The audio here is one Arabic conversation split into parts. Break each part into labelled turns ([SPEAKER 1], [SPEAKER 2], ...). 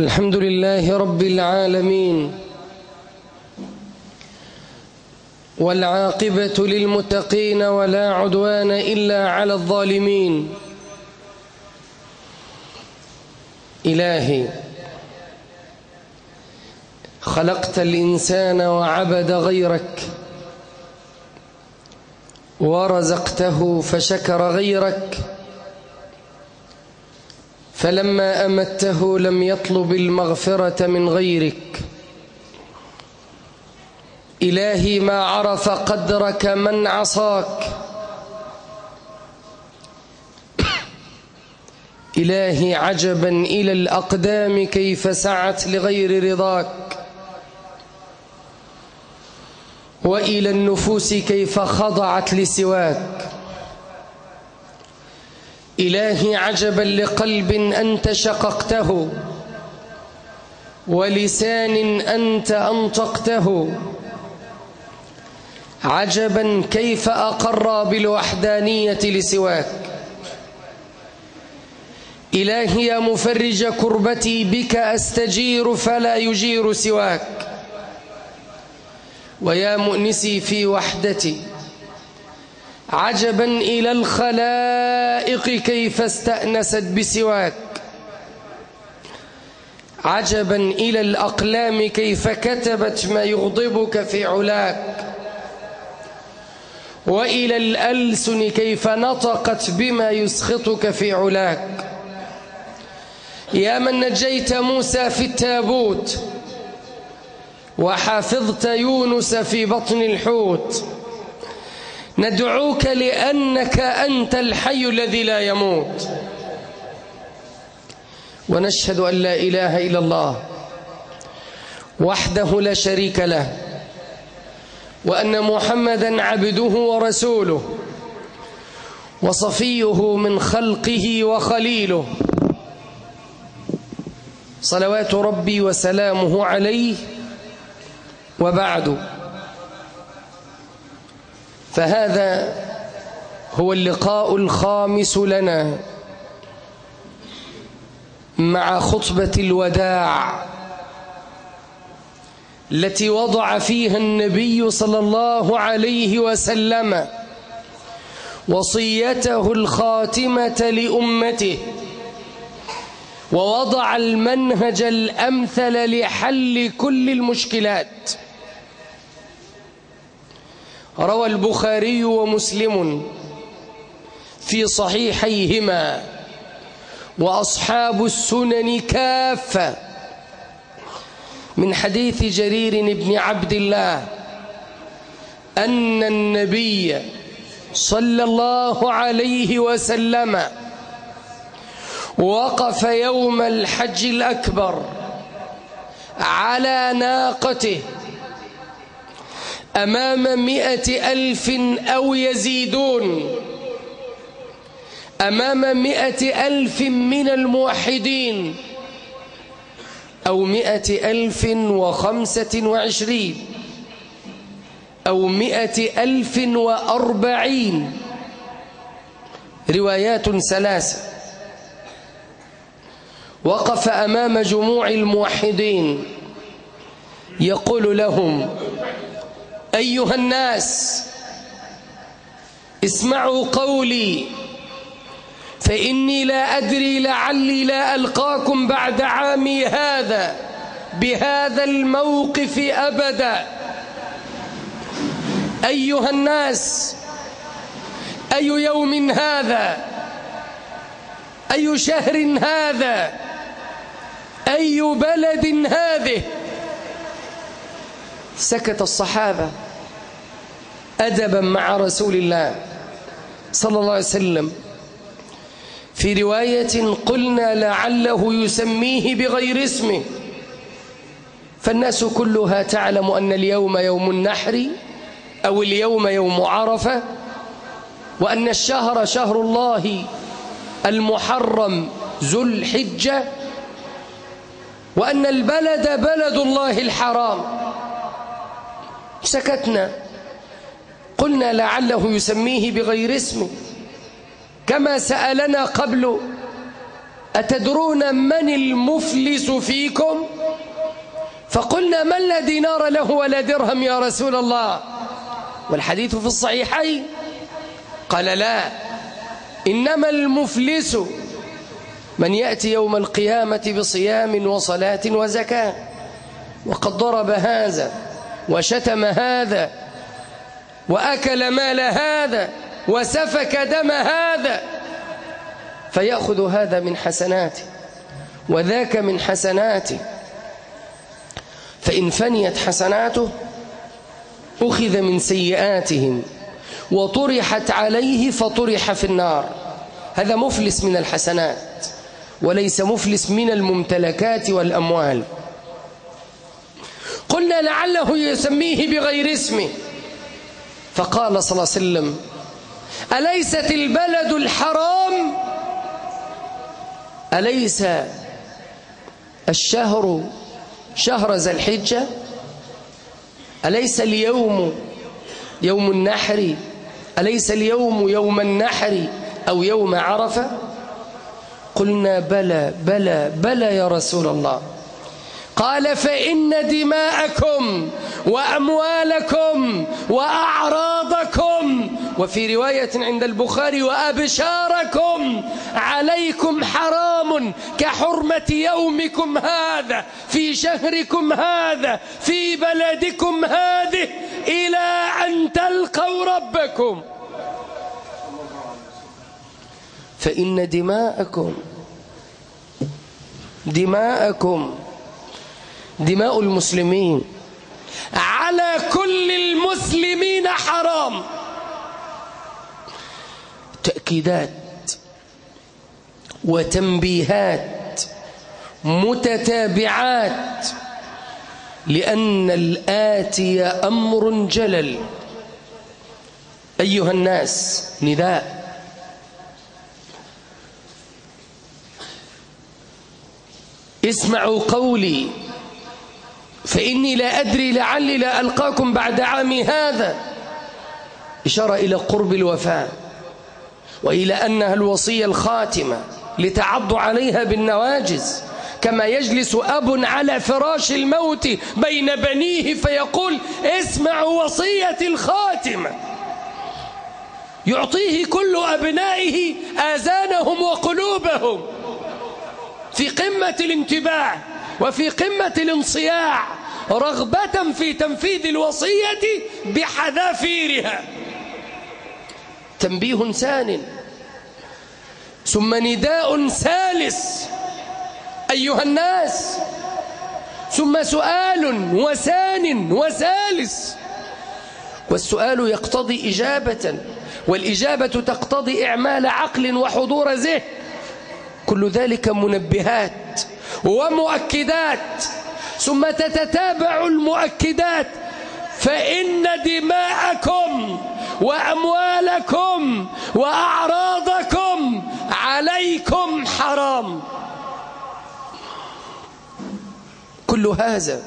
[SPEAKER 1] الحمد لله رب العالمين والعاقبة للمتقين ولا عدوان إلا على الظالمين. إلهي خلقت الإنسان وعبد غيرك ورزقته فشكر غيرك فلما أمته لم يطلب المغفرة من غيرك. إلهي ما عرف قدرك من عصاك. إلهي عجبا إلى الأقدام كيف سعت لغير رضاك. وإلى النفوس كيف خضعت لسواك. إلهي عجبا لقلب أنت شققته ولسان أنت أنطقته. عجبا كيف أقر بالوحدانية لسواك. إلهي يا مفرج كربتي بك أستجير فلا يجير سواك. ويا مؤنسي في وحدتي عجبا إلى الخلائق كيف استأنست بسواك. عجبا إلى الأقلام كيف كتبت ما يغضبك في علاك. وإلى الألسن كيف نطقت بما يسخطك في علاك. يا من نجيت موسى في التابوت وحافظت يونس في بطن الحوت. ندعوك لأنك أنت الحي الذي لا يموت. ونشهد أن لا إله إلا الله وحده لا شريك له وأن محمدا عبده ورسوله وصفيه من خلقه وخليله. صلوات ربي وسلامه عليه. وبعد. فهذا هو اللقاء الخامس لنا مع خطبة الوداع التي وضع فيها النبي صلى الله عليه وسلم وصيته الخاتمة لأمته ووضع المنهج الأمثل لحل كل المشكلات. روى البخاري ومسلم في صحيحيهما. وأصحاب السنن كافة من حديث جرير بن عبد الله أن النبي صلى الله عليه وسلم وقف يوم الحج الأكبر على ناقته أمام مئة ألف أو يزيدون. أمام مئة ألف من الموحدين. أو مئة ألف وخمسة وعشرين. أو مئة ألف وأربعين. روايات ثلاثة. وقف أمام جموع الموحدين. يقول لهم أيها الناس اسمعوا قولي فإني لا أدري لعلي لا ألقاكم بعد عامي هذا بهذا الموقف أبدا. أيها الناس أي يوم هذا؟ أي شهر هذا؟ أي بلد هذه؟ سكت الصحابة أدبا مع رسول الله صلى الله عليه وسلم. في رواية قلنا لعله يسميه بغير اسمه. فالناس كلها تعلم أن اليوم يوم النحر أو اليوم يوم عرفة وأن الشهر شهر الله المحرم ذو الحجة وأن البلد بلد الله الحرام. سكتنا. قلنا لعله يسميه بغير اسمه. كما سألنا قبل أتدرون من المفلس فيكم؟ فقلنا من لا دينار له ولا درهم يا رسول الله؟ والحديث في الصحيحين. قال لا إنما المفلس من يأتي يوم القيامة بصيام وصلاة وزكاة. وقد ضرب هذا وشتم هذا وأكل مال هذا وسفك دم هذا. فيأخذ هذا من حسناته وذاك من حسناته. فإن فنيت حسناته أخذ من سيئاتهم وطرحت عليه فطرح في النار. هذا مفلس من الحسنات وليس مفلس من الممتلكات والأموال. قلنا لعله يسميه بغير اسمه فقال صلى الله عليه وسلم أليست البلد الحرام؟ أليس الشهر شهر ذا الحجة؟ أليس اليوم يوم النحر؟ أليس اليوم يوم النحر أو يوم عرفة؟ قلنا بلى بلى بلى يا رسول الله. قال فإن دماءكم وأموالكم وأعراضكم وفي رواية عند البخاري وأبشاركم عليكم حرام كحرمة يومكم هذا في شهركم هذا في بلدكم هذه إلى أن تلقوا ربكم. فإن دماءكم دماءكم دماء المسلمين. على كل المسلمين حرام. تأكيدات وتنبيهات متتابعات لأن الآتي أمر جلل. أيها الناس نداء. اسمعوا قولي. فإني لا أدري لعلي لا ألقاكم بعد عامي هذا. إشارة إلى قرب الوفاة وإلى أنها الوصية الخاتمة لتعض عليها بالنواجز كما يجلس أب على فراش الموت بين بنيه فيقول اسمعوا وصية الخاتمة يعطيه كل أبنائه آذانهم وقلوبهم في قمة الانتباه وفي قمة الانصياع. رغبة في تنفيذ الوصية بحذافيرها. تنبيه ثان ثم نداء ثالث أيها الناس. ثم سؤال وثان وثالث والسؤال يقتضي إجابة والإجابة تقتضي إعمال عقل وحضور ذهن. كل ذلك منبهات ومؤكدات. ثم تتتابع المؤكدات. فإن دماءكم وأموالكم وأعراضكم عليكم حرام. كل هذا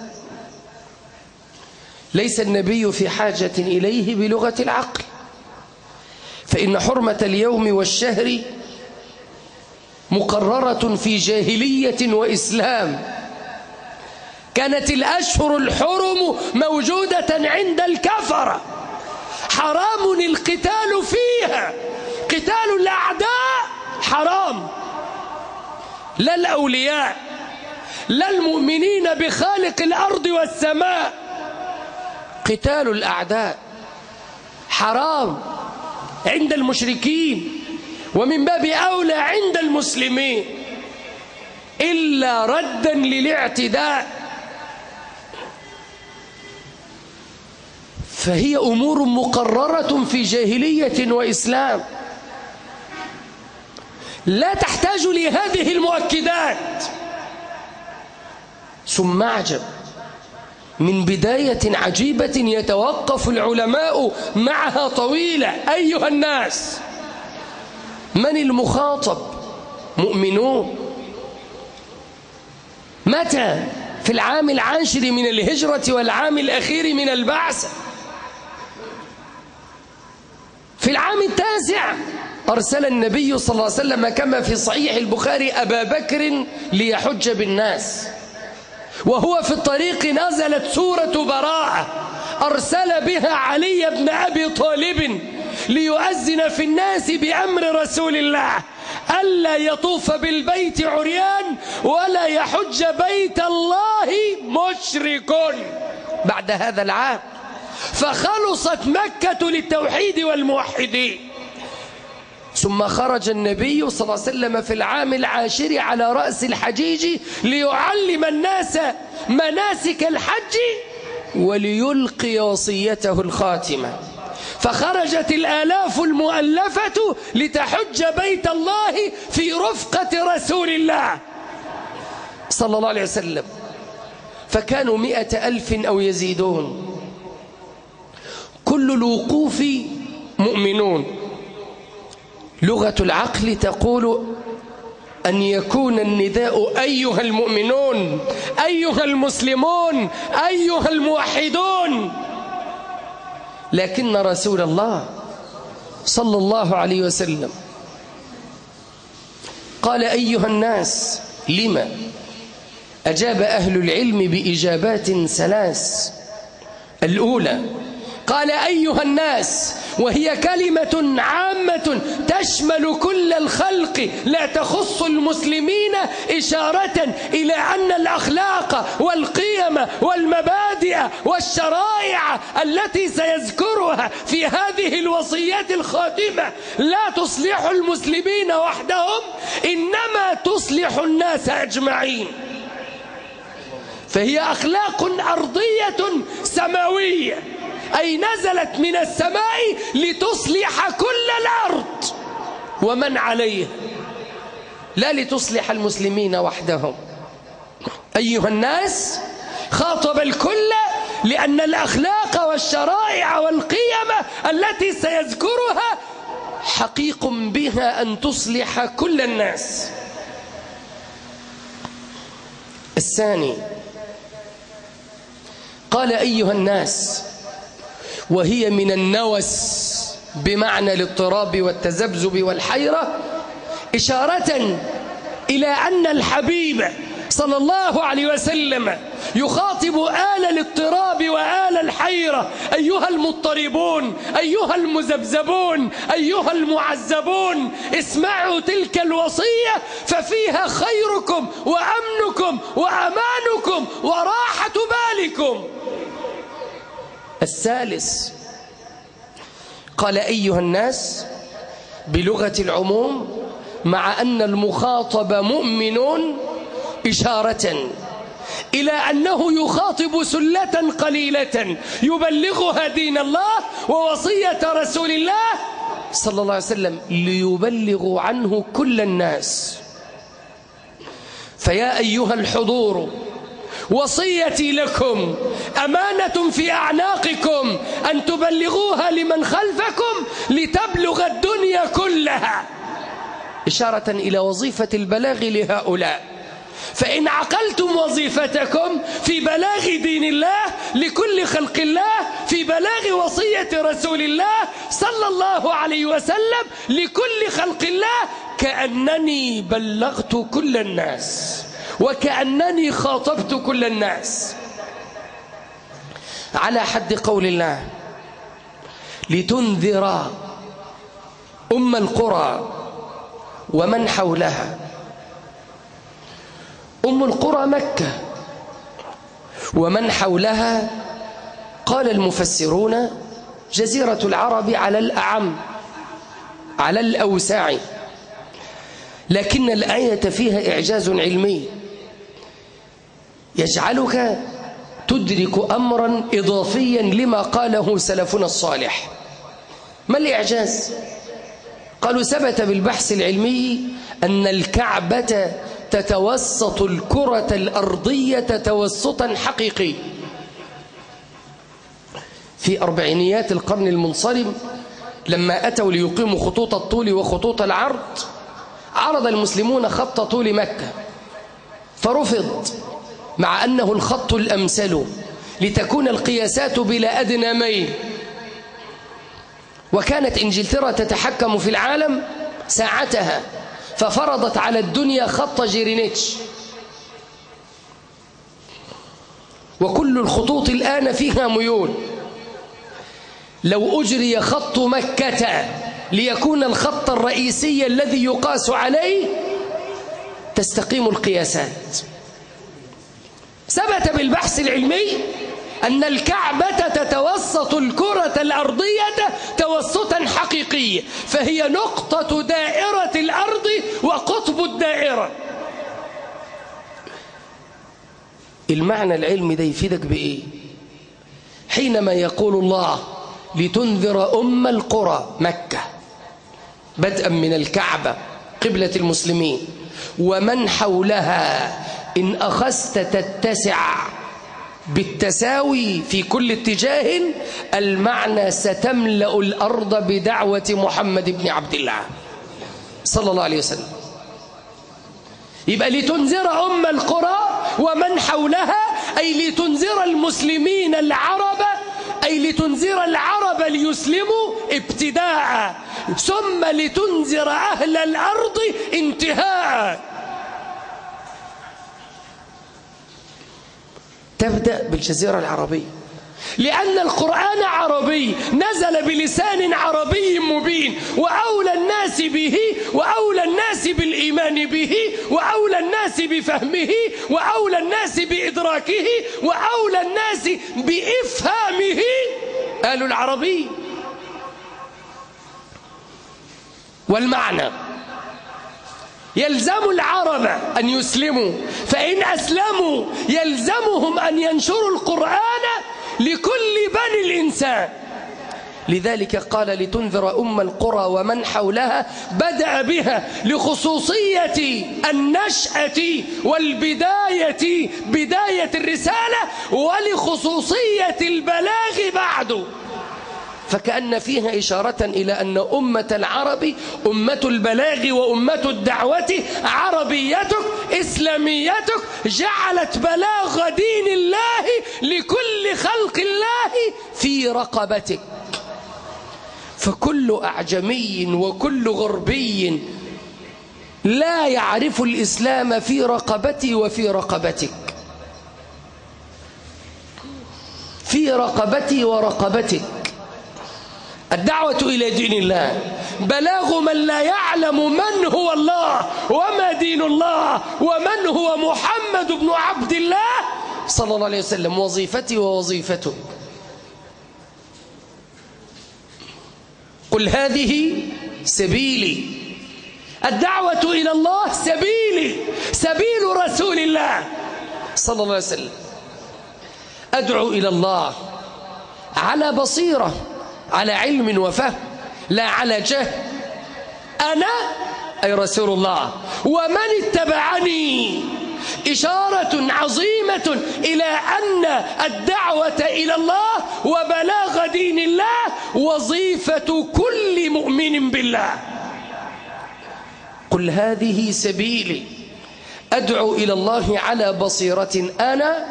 [SPEAKER 1] ليس النبي في حاجة إليه بلغة العقل. فإن حرمة اليوم والشهر مقررة في جاهلية وإسلام. كانت الأشهر الحرم موجودة عند الكفرة حرام القتال فيها. قتال الأعداء حرام. لا الأولياء لا المؤمنين بخالق الأرض والسماء. قتال الأعداء حرام عند المشركين ومن باب أولى عند المسلمين. إلا ردا للاعتداء. فهي أمور مقررة في جاهلية وإسلام. لا تحتاج لهذه المؤكدات. ثم أعجب من بداية عجيبة يتوقف العلماء معها طويلة. أيها الناس من المخاطب؟ مؤمنون. متى؟ في العام العاشر من الهجرة والعام الأخير من البعث في العام التاسع أرسل النبي صلى الله عليه وسلم كما في صحيح البخاري أبا بكر ليحج بالناس. وهو في الطريق نزلت سورة براءة أرسل بها علي بن أبي طالب ليؤذن في الناس بأمر رسول الله. ألا يطوف بالبيت عريان ولا يحج بيت الله مشرك. بعد هذا العام فخلصت مكة للتوحيد والموحدين. ثم خرج النبي صلى الله عليه وسلم في العام العاشر على رأس الحجيج ليعلم الناس مناسك الحج وليلقي وصيته الخاتمة. فخرجت الآلاف المؤلفة لتحج بيت الله في رفقة رسول الله صلى الله عليه وسلم. فكانوا مئة ألف أو يزيدون. كل الوقوف مؤمنون. لغة العقل تقول أن يكون النداء أيها المؤمنون أيها المسلمون أيها الموحدون. لكن رسول الله صلى الله عليه وسلم قال أيها الناس لما أجاب أهل العلم بإجابات ثلاث. الأولى قال أيها الناس وهي كلمة عامة تشمل كل الخلق لا تخص المسلمين إشارة إلى أن الأخلاق والقيم والمبادئ والشرائع التي سيذكرها في هذه الوصيات الخاتمة لا تصلح المسلمين وحدهم إنما تصلح الناس أجمعين. فهي أخلاق أرضية سماوية. أي نزلت من السماء لتصلح كل الأرض ومن عليها لا لتصلح المسلمين وحدهم. أيها الناس خاطب الكل لأن الأخلاق والشرائع والقيم التي سيذكرها حقيق بها أن تصلح كل الناس. الثاني قال أيها الناس وهي من النوس بمعنى الاضطراب والتذبذب والحيرة إشارة إلى أن الحبيب صلى الله عليه وسلم يخاطب آل الاضطراب وآل الحيرة أيها المضطربون أيها المزبزبون أيها المعذبون اسمعوا تلك الوصية ففيها خيركم وأمنكم وأمانكم وراحة بالكم. الثالث قال أيها الناس بلغة العموم مع أن المخاطب مؤمن إشارة إلى أنه يخاطب سلة قليلة يبلغها دين الله ووصية رسول الله صلى الله عليه وسلم ليبلغوا عنه كل الناس. فيا أيها الحضور وصيتي لكم أمانة في أعناقكم أن تبلغوها لمن خلفكم لتبلغ الدنيا كلها. إشارة إلى وظيفة البلاغ لهؤلاء. فإن عقلتم وظيفتكم في بلاغ دين الله لكل خلق الله في بلاغ وصية رسول الله صلى الله عليه وسلم لكل خلق الله كأنني بلغت كل الناس. وكأنني خاطبت كل الناس على حد قول الله لتنذر أم القرى ومن حولها. أم القرى مكة ومن حولها قال المفسرون جزيرة العرب على الأعم على الأوساع لكن الآية فيها إعجاز علمي. يجعلك تدرك أمرا إضافيا لما قاله سلفنا الصالح. ما الإعجاز؟ قالوا ثبت بالبحث العلمي أن الكعبة تتوسط الكرة الأرضية توسطا حقيقي. في أربعينيات القرن المنصرم لما أتوا ليقيموا خطوط الطول وخطوط العرض عرض المسلمون خط طول مكة. فرفض. مع أنه الخط الأمثل لتكون القياسات بلا أدنى ميل. وكانت إنجلترا تتحكم في العالم ساعتها ففرضت على الدنيا خط جيرينيتش. وكل الخطوط الآن فيها ميول. لو أجري خط مكة ليكون الخط الرئيسي الذي يقاس عليه تستقيم القياسات. ثبت بالبحث العلمي أن الكعبة تتوسط الكرة الأرضية توسطا حقيقيا فهي نقطة دائرة الأرض وقطب الدائرة. المعنى العلمي ده يفيدك بإيه؟ حينما يقول الله لتنذر أم القرى مكة بدءا من الكعبة قبلة المسلمين ومن حولها إن أخذت تتسع بالتساوي في كل اتجاه المعنى ستملأ الأرض بدعوة محمد بن عبد الله صلى الله عليه وسلم. يبقى لتنذر أم القرى ومن حولها أي لتنذر المسلمين العرب أي لتنذر العرب ليسلموا ابتداء ثم لتنذر أهل الأرض انتهاء تبدأ بالجزيرة العربية. لأن القرآن عربي نزل بلسان عربي مبين وأولى الناس به وأولى الناس بالإيمان به وأولى الناس بفهمه وأولى الناس بإدراكه وأولى الناس بإفهامه. قالوا العربي. والمعنى يلزم العرب أن يسلموا فإن أسلموا يلزمهم أن ينشروا القرآن لكل بني الإنسان. لذلك قال لتنذر أم القرى ومن حولها بدأ بها لخصوصية النشأة والبداية بداية الرسالة ولخصوصية البلاغ بعد. فكأن فيها إشارة إلى أن أمة العرب أمة البلاغ وأمة الدعوة عربيتك إسلاميتك جعلت بلاغ دين الله لكل خلق الله في رقبتك. فكل أعجمي وكل غربي لا يعرف الإسلام في رقبتي وفي رقبتك. في رقبتي ورقبتك. الدعوة إلى دين الله. بلاغ من لا يعلم من هو الله وما دين الله ومن هو محمد بن عبد الله صلى الله عليه وسلم وظيفتي ووظيفته. قل هذه سبيلي. الدعوة إلى الله سبيلي سبيل رسول الله صلى الله عليه وسلم. أدعو إلى الله على بصيرة. على علم وفهم لا على جهل. أنا أي رسول الله ومن اتبعني إشارة عظيمة إلى أن الدعوة إلى الله وبلاغ دين الله وظيفة كل مؤمن بالله. قل هذه سبيلي أدعو إلى الله على بصيرة أنا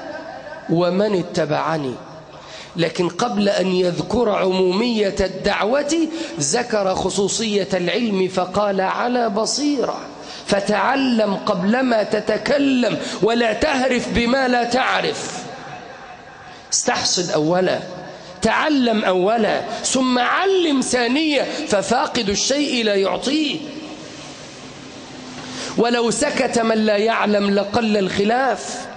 [SPEAKER 1] ومن اتبعني. لكن قبل أن يذكر عمومية الدعوة ذكر خصوصية العلم فقال على بصيرة. فتعلم قبلما تتكلم ولا تهرف بما لا تعرف. استحصد أولا. تعلم أولا. ثم علم ثانية. ففاقد الشيء لا يعطيه. ولو سكت من لا يعلم لقل الخلاف.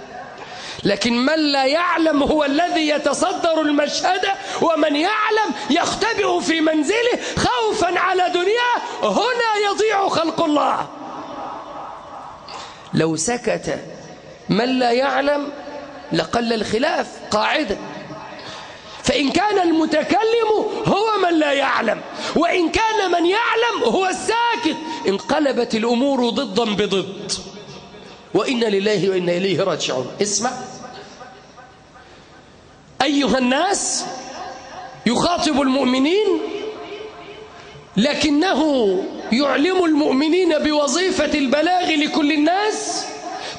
[SPEAKER 1] لكن من لا يعلم هو الذي يتصدر المشهد ومن يعلم يختبئ في منزله خوفا على دنياه. هنا يضيع خلق الله. لو سكت من لا يعلم لقل الخلاف قاعدة فإن كان المتكلم هو من لا يعلم وإن كان من يعلم هو الساكت. انقلبت الأمور ضدا بضد. وإن لله وإنا إليه راجعون. اسمع. أيها الناس يخاطب المؤمنين لكنه يعلم المؤمنين بوظيفة البلاغ لكل الناس.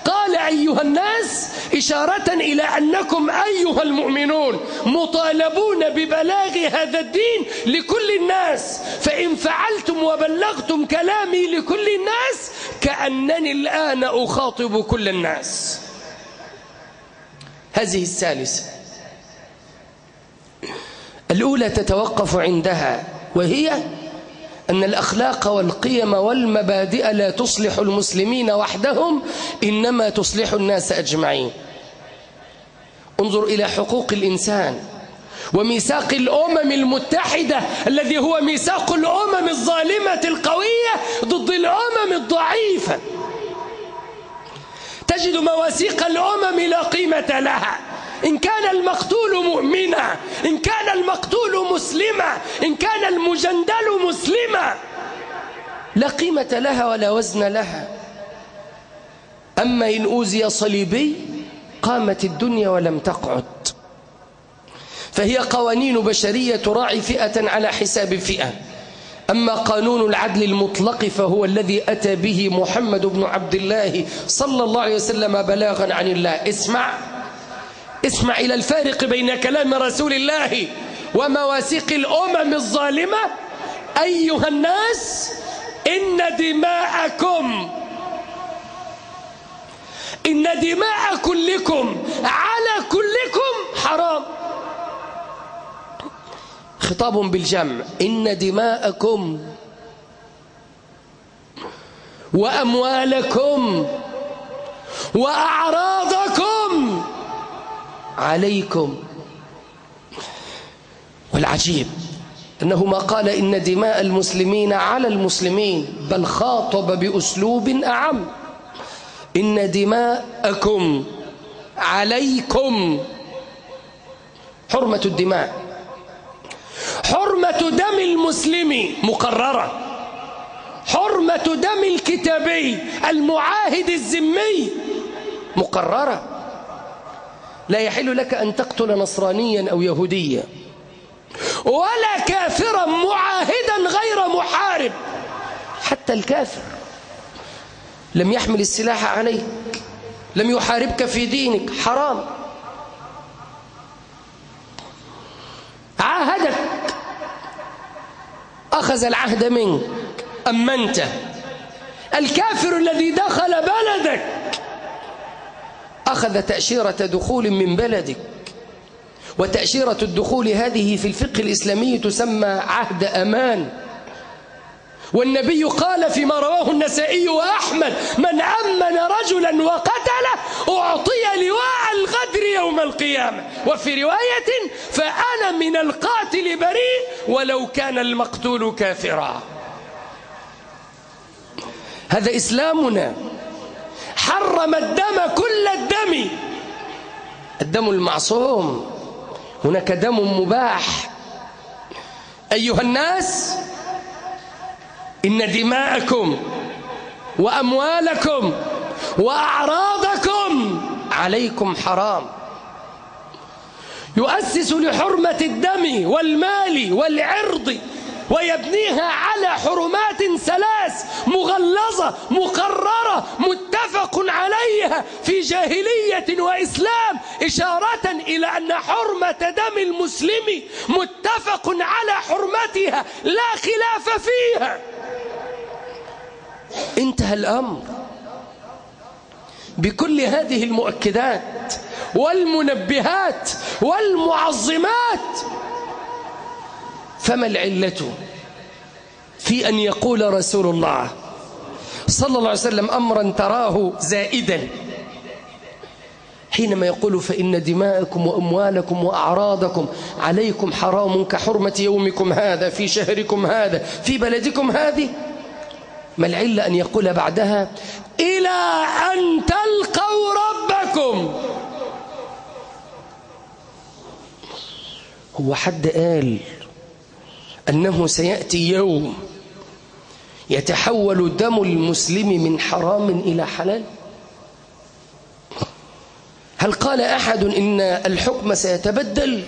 [SPEAKER 1] قال أيها الناس إشارة إلى أنكم أيها المؤمنون مطالبون ببلاغ هذا الدين لكل الناس. فإن فعلتم وبلغتم كلامي لكل الناس كأنني الآن أخاطب كل الناس. هذه الثالثة. الأولى تتوقف عندها وهي أن الأخلاق والقيم والمبادئ لا تصلح المسلمين وحدهم إنما تصلح الناس أجمعين. انظر إلى حقوق الإنسان وميثاق الأمم المتحدة الذي هو ميثاق الأمم الظالمة القوية ضد الأمم الضعيفة. تجد مواثيق الأمم لا قيمة لها. إن كان المقتول مؤمنا إن كان المقتول مسلما إن كان المجندل مسلما لا قيمة لها ولا وزن لها. أما إن أوزي صليبي قامت الدنيا ولم تقعد. فهي قوانين بشرية تراعي فئة على حساب فئة. أما قانون العدل المطلق فهو الذي أتى به محمد بن عبد الله صلى الله عليه وسلم بلاغا عن الله. اسمع. اسمع إلى الفارق بين كلام رسول الله ومواثيق الأمم الظالمة. أيها الناس إن دماءكم إن دماء كلكم على كلكم حرام. خطاب بالجمع. إن دماءكم وأموالكم وأعراضكم عليكم. والعجيب أنه ما قال إن دماء المسلمين على المسلمين بل خاطب بأسلوب أعم. إن دماءكم عليكم. حرمة الدماء. حرمة دم المسلم مقررة. حرمة دم الكتابي المعاهد الذمي مقررة. لا يحل لك أن تقتل نصرانيا أو يهوديا. ولا كافرا معاهدا غير محارب. حتى الكافر لم يحمل السلاح عليك لم يحاربك في دينك. حرام. عاهدك. أخذ العهد منك. أمنته. الكافر الذي دخل بلدك أخذ تأشيرة دخول من بلدك وتأشيرة الدخول هذه في الفقه الإسلامي تسمى عهد أمان. والنبي قال فيما رواه النسائي وأحمد من أمن رجلا وقتله أعطي لواء الغدر يوم القيامة وفي رواية فأنا من القاتل بريء ولو كان المقتول كافرا هذا إسلامنا. حرم الدم كل الدم. الدم المعصوم. هناك دم مباح. أيها الناس إن دماءكم وأموالكم وأعراضكم عليكم حرام. يؤسس لحرمة الدم والمال والعرض ويبنيها على حرمات ثلاث مغلظة مقررة متفق عليها في جاهلية وإسلام إشارة إلى أن حرمة دم المسلم متفق على حرمتها لا خلاف فيها. انتهى الأمر. بكل هذه المؤكدات والمنبهات والمعظمات فما العلة في أن يقول رسول الله صلى الله عليه وسلم أمرا تراه زائدا؟ حينما يقول فإن دماءكم وأموالكم وأعراضكم عليكم حرام كحرمة يومكم هذا في شهركم هذا في بلدكم هذه؟ ما العلة أن يقول بعدها إلى أن تلقوا ربكم؟ هو حد قال أنه سيأتي يوم يتحول دم المسلم من حرام إلى حلال؟ هل قال أحد إن الحكم سيتبدل؟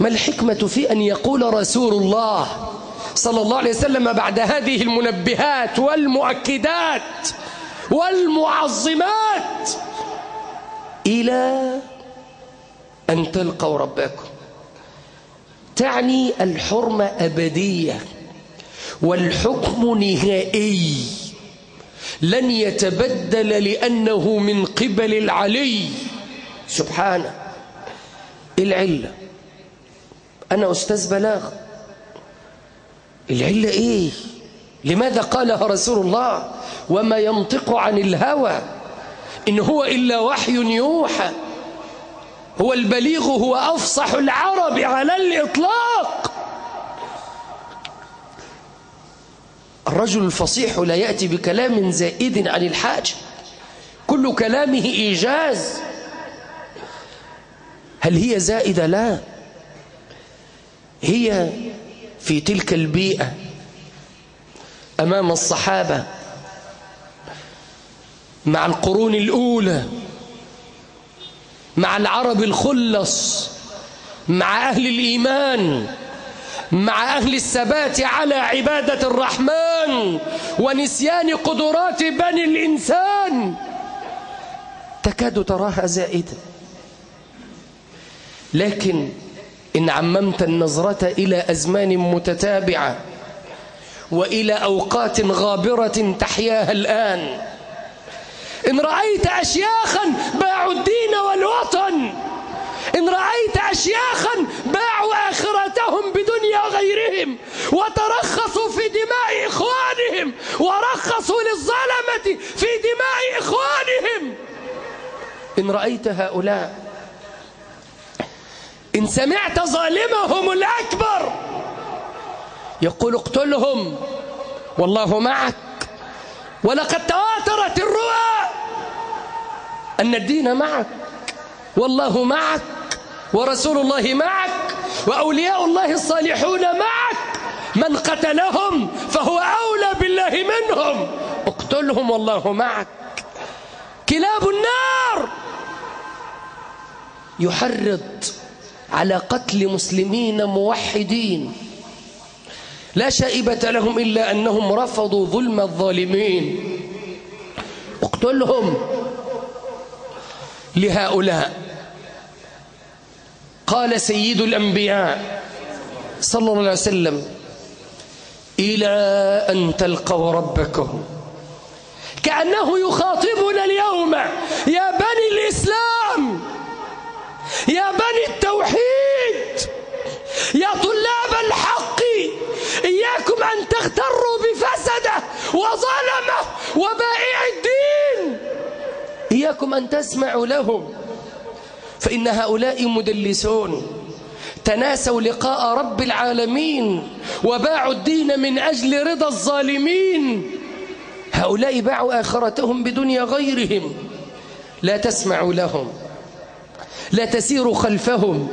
[SPEAKER 1] ما الحكمة في أن يقول رسول الله صلى الله عليه وسلم بعد هذه المنبهات والمؤكدات والمعظمات إلى أن تلقوا ربكم؟ تعني الحرمة أبدية والحكم نهائي. لن يتبدل لأنه من قبل العلي. سبحانه العلة. أنا أستاذ بلاغ. العلة إيه؟ لماذا قالها رسول الله؟ وما ينطق عن الهوى. إن هو إلا وحي يوحى. هو البليغ هو أفصح العرب على الإطلاق. الرجل الفصيح لا يأتي بكلام زائد عن الحاجة كل كلامه إيجاز. هل هي زائدة؟ لا. هي في تلك البيئة أمام الصحابة مع القرون الأولى. مع العرب الخلص مع أهل الإيمان مع أهل الثبات على عبادة الرحمن ونسيان قدرات بني الإنسان. تكاد تراها زائدة. لكن إن عممت النظرة إلى أزمان متتابعة وإلى أوقات غابرة تحياها الآن إن رأيت أشياخا باعوا الدين والوطن. إن رأيت أشياخا باعوا آخرتهم بدنيا غيرهم وترخصوا في دماء إخوانهم ورخصوا للظلمة في دماء إخوانهم. إن رأيت هؤلاء إن سمعت ظالمهم الأكبر يقول اقتلهم والله معك. ولقد تواترت الرؤى أن الدين معك والله معك ورسول الله معك وأولياء الله الصالحون معك. من قتلهم فهو أولى بالله منهم. اقتلهم والله معك. كلاب النار يحرض على قتل مسلمين موحدين. لا شائبة لهم إلا أنهم رفضوا ظلم الظالمين. اقتلهم لهؤلاء. قال سيد الأنبياء صلى الله عليه وسلم إلى أن تلقوا ربكم. كأنه يخاطبنا اليوم يا بني الإسلام! يا بني التوحيد! يا طلاب الحق! إياكم أن تغتروا بفسده وظلمه وبائع الدين. إياكم أن تسمعوا لهم. فإن هؤلاء مدلسون. تناسوا لقاء رب العالمين وباعوا الدين من أجل رضا الظالمين. هؤلاء باعوا آخرتهم بدنيا غيرهم. لا تسمعوا لهم. لا تسيروا خلفهم.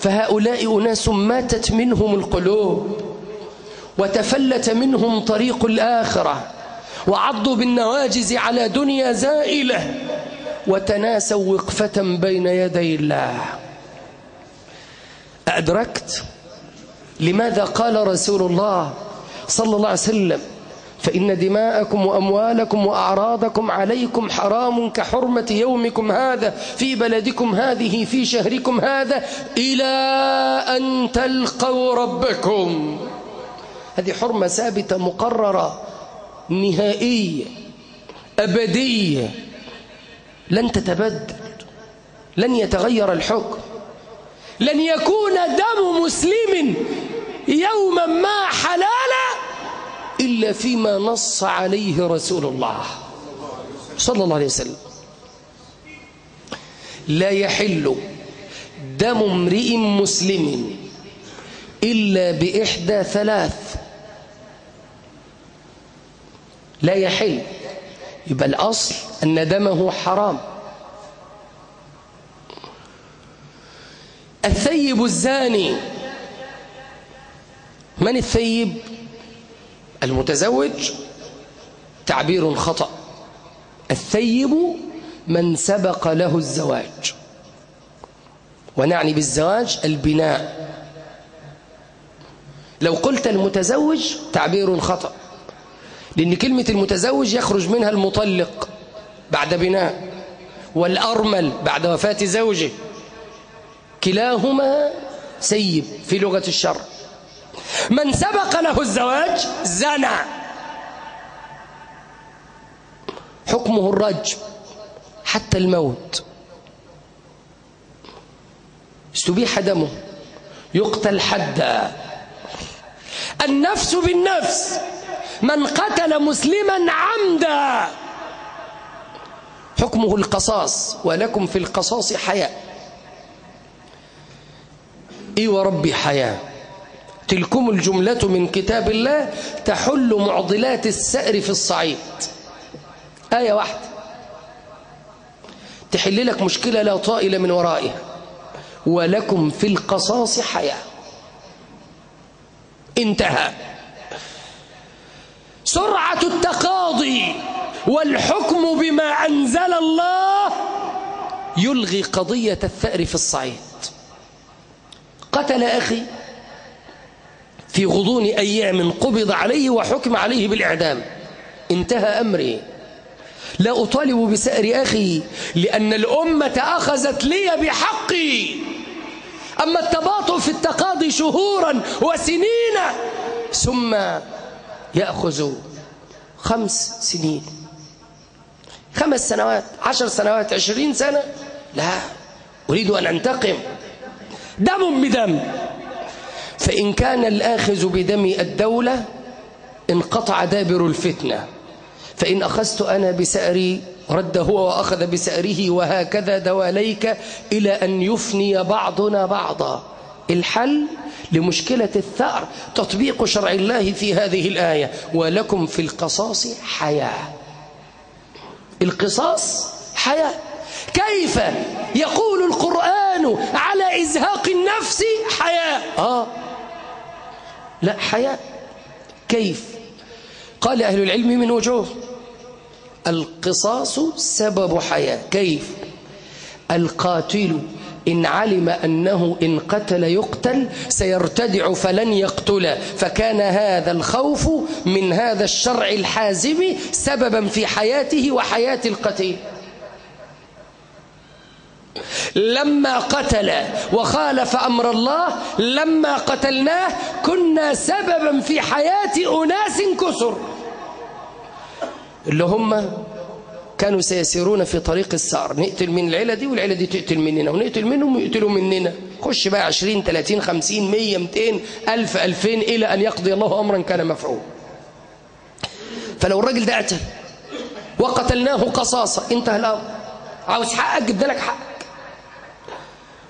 [SPEAKER 1] فهؤلاء أناس ماتت منهم القلوب. وتفلت منهم طريق الآخرة وعضوا بالنواجز على دنيا زائلة وتناسوا وقفة بين يدي الله. أدركت لماذا قال رسول الله صلى الله عليه وسلم؟ فإن دماءكم وأموالكم وأعراضكم عليكم حرام كحرمة يومكم هذا في بلدكم هذه في شهركم هذا إلى أن تلقوا ربكم. هذه حرمة ثابتة مقررة نهائية أبدية. لن تتبدل لن يتغير الحكم. لن يكون دم مسلم يوما ما حلالا إلا فيما نص عليه رسول الله صلى الله عليه وسلم. لا يحل دم امرئ مسلم إلا بإحدى ثلاث لا يحل. يبقى الأصل أن دمه حرام. الثيب الزاني. من الثيب؟ المتزوج. تعبير خطأ. الثيب من سبق له الزواج. ونعني بالزواج البناء. لو قلت المتزوج تعبير خطأ. لأن كلمة المتزوج يخرج منها المطلق بعد بناء والأرمل بعد وفاة زوجه. كلاهما سيب في لغة الشرع من سبق له الزواج زنى. حكمه الرجم حتى الموت. استبيح دمه. يقتل حدا. النفس بالنفس. من قتل مسلما عمدا. حكمه القصاص ولكم في القصاص حياة إي وربي حياة تلكم الجملة من كتاب الله تحل معضلات السأر في الصعيد. آية واحدة. تحل لك مشكلة لا طائل من ورائها. ولكم في القصاص حياة انتهى. سرعة التقاضي والحكم بما أنزل الله يلغي قضية الثأر في الصعيد. قتل أخي في غضون أيام قبض عليه وحكم عليه بالإعدام. انتهى أمري. لا أطالب بسأر أخي لأن الأمة أخذت لي بحقي. أما التباطؤ في التقاضي شهورا وسنين ثم يأخذ خمس سنين. خمس سنوات عشر سنوات عشرين سنة. لا أريد أن أنتقم. دم بدم فإن كان الآخذ بدم الدولة انقطع دابر الفتنة. فإن أخذت أنا بسأري رد هو وأخذ بسأره وهكذا دواليك إلى أن يفني بعضنا بعضا. الحل لمشكلة الثأر تطبيق شرع الله في هذه الآية ولكم في القصاص حياة. القصاص حياة. كيف يقول القرآن على إزهاق النفس حياة؟ آه. لا حياة. كيف؟ قال أهل العلم من وجوه القصاص سبب حياة. كيف؟ القاتل إن علم أنه إن قتل يقتل سيرتدع فلن يقتل. فكان هذا الخوف من هذا الشرع الحازم سببا في حياته وحياة القتيل. لما قتل وخالف أمر الله لما قتلناه كنا سببا في حياة أناس كثر اللي هم كانوا سيسيرون في طريق السعر نقتل من العيلة دي والعيلة دي تقتل مننا ونقتل منهم ويقتلوا مننا. خش بقى 20 30 50 100 200 ألف 2000 إلى أن يقضي الله أمرا كان مفعول. فلو الراجل ده قتل وقتلناه قصاصة انتهى الأمر. عاوز حقك؟ جبنا لك حقك.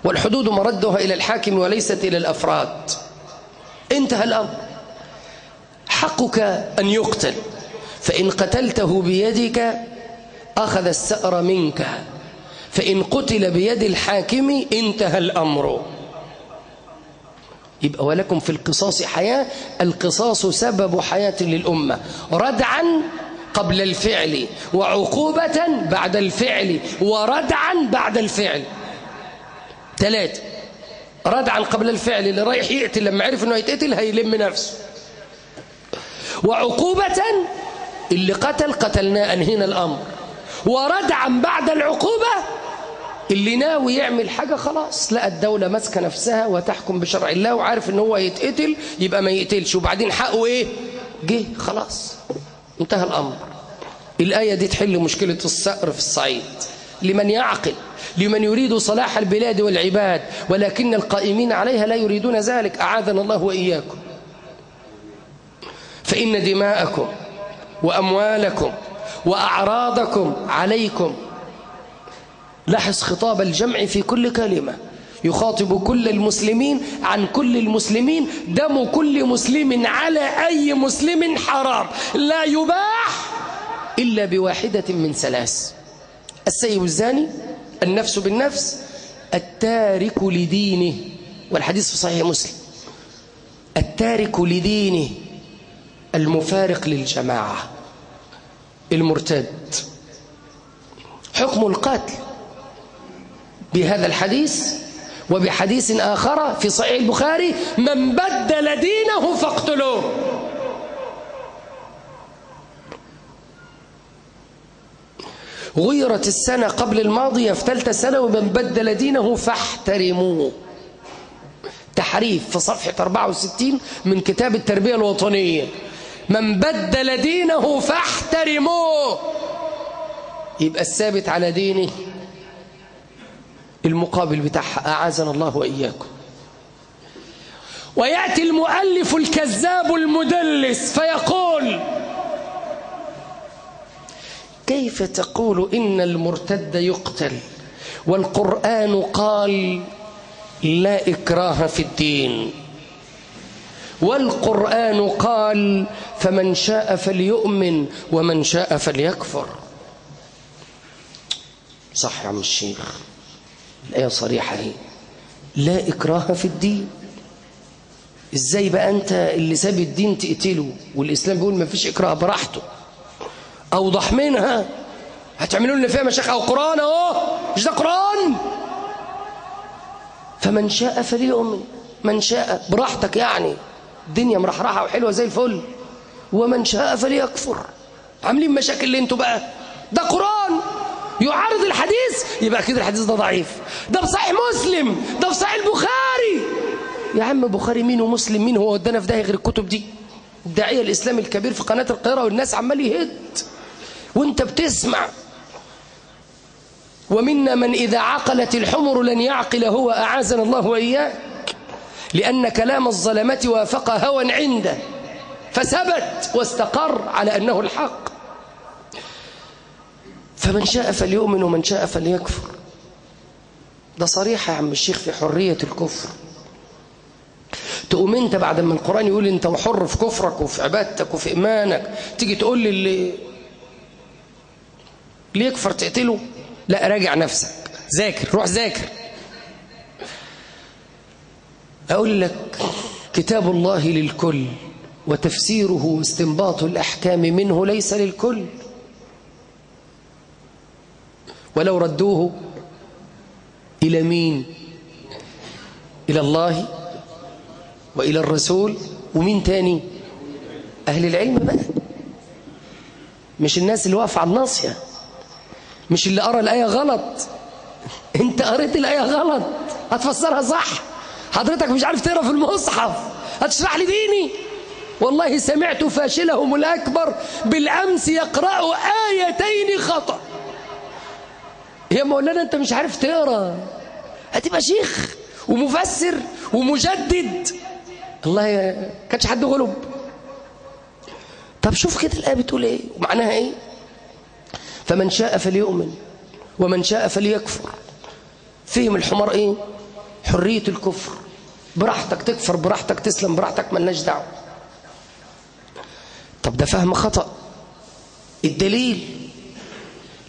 [SPEAKER 1] والحدود مردها إلى الحاكم وليست إلى الأفراد. انتهى الأمر. حقك أن يقتل فإن قتلته بيدك أخذ السأر منك فإن قتل بيد الحاكم انتهى الأمر. يبقى ولكم في القصاص حياة القصاص سبب حياة للأمة. ردعا قبل الفعل وعقوبة بعد الفعل وردعا بعد الفعل. ثلاثة ردعا قبل الفعل اللي رايح يقتل لما عرف إنه هيتقتل هيلم نفسه. وعقوبة اللي قتل قتلناه أنهينا الأمر. وردعا بعد العقوبة اللي ناوي يعمل حاجة خلاص لا الدولة ماسكة نفسها وتحكم بشرع الله وعارف إن هو يتقتل يبقى ما يقتلش. وبعدين حقه إيه؟ جه خلاص. انتهى الأمر. الآية دي تحل مشكلة الصقر في الصعيد. لمن يعقل لمن يريد صلاح البلاد والعباد ولكن القائمين عليها لا يريدون ذلك. أعاذنا الله وإياكم. فإن دماءكم وأموالكم وأعراضكم عليكم. لاحظ خطاب الجمع في كل كلمة. يخاطب كل المسلمين عن كل المسلمين. دم كل مسلم على أي مسلم حرام. لا يباح إلا بواحدة من ثلاث. السيب الزاني النفس بالنفس التارك لدينه. والحديث في صحيح مسلم. التارك لدينه المفارق للجماعة. المرتد. حكم القتل بهذا الحديث وبحديث آخر في صحيح البخاري من بدل دينه فاقتلوه. غيرت السنة قبل الماضية في ثالثة سنة ومن بدل دينه فاحترموه. تحريف في صفحة 64 من كتاب التربية الوطنية. من بدل دينه فاحترموه. يبقى الثابت على دينه المقابل بتاعها. أعاذنا الله وإياكم. ويأتي المؤلف الكذاب المدلس فيقول كيف تقول إن المرتد يقتل والقرآن قال لا إكراه في الدين؟ والقرآن قال فمن شاء فليؤمن ومن شاء فليكفر. صح يا عم الشيخ. الآية صريحة هي لا إكراه في الدين. إزاي بقى أنت اللي ساب الدين تقتله والإسلام بيقول ما فيش إكراه؟ براحته. أوضح منها. هتعملوا لنا فيها مشايخ. أو قرآن أهو. مش ده قرآن؟ فمن شاء فليؤمن. من شاء. براحتك يعني. الدنيا مرحرحة وحلوة زي الفل. ومن شاء فليكفر. عاملين مشاكل اللي أنتوا بقى؟ ده قرآن. يعارض الحديث. يبقى كده الحديث ده ضعيف. ده في صحيح مسلم. ده في صحيح البخاري. يا عم بخاري مين ومسلم؟ مين هو ودانا في ده غير الكتب دي؟ الداعية الإسلامي الكبير في قناة القاهرة والناس عمال يهد. وانت بتسمع. ومنا من إذا عقلت الحمر لن يعقل هو أعاذنا الله وإياك لأن كلام الظلمة وافق هوى عنده فثبت واستقر على أنه الحق. فمن شاء فليؤمن ومن شاء فليكفر. ده صريح يا عم الشيخ في حرية الكفر. تقوم انت بعد ما القرآن يقول انت وحر في كفرك وفي عبادتك وفي إيمانك تيجي تقول لي اللي اللي يكفر تقتله؟ لا راجع نفسك. ذاكر روح ذاكر. أقول لك كتاب الله للكل وتفسيره واستنباط الأحكام منه ليس للكل. ولو ردوه إلى مين؟ إلى الله وإلى الرسول ومين تاني؟ أهل العلم بقى. مش الناس اللي واقفة على الناصية. مش اللي قرأ الآية غلط. أنت قريت الآية غلط. هتفسرها صح. حضرتك مش عارف تقرأ في المصحف. هتشرح لي ديني؟ والله سمعت فاشلهم الأكبر بالأمس يقرأ آيتين خطأ. يا مولانا أنت مش عارف تقرأ. هتبقى شيخ ومفسر ومجدد. الله يا كانش حد غلب. طب شوف كده الآية بتقول إيه؟ ومعناها إيه؟ فمن شاء فليؤمن ومن شاء فليكفر. فهم الحمار إيه؟ حرية الكفر. براحتك تكفر براحتك تسلم براحتك ملناش دعوة. طب ده فهم خطأ. الدليل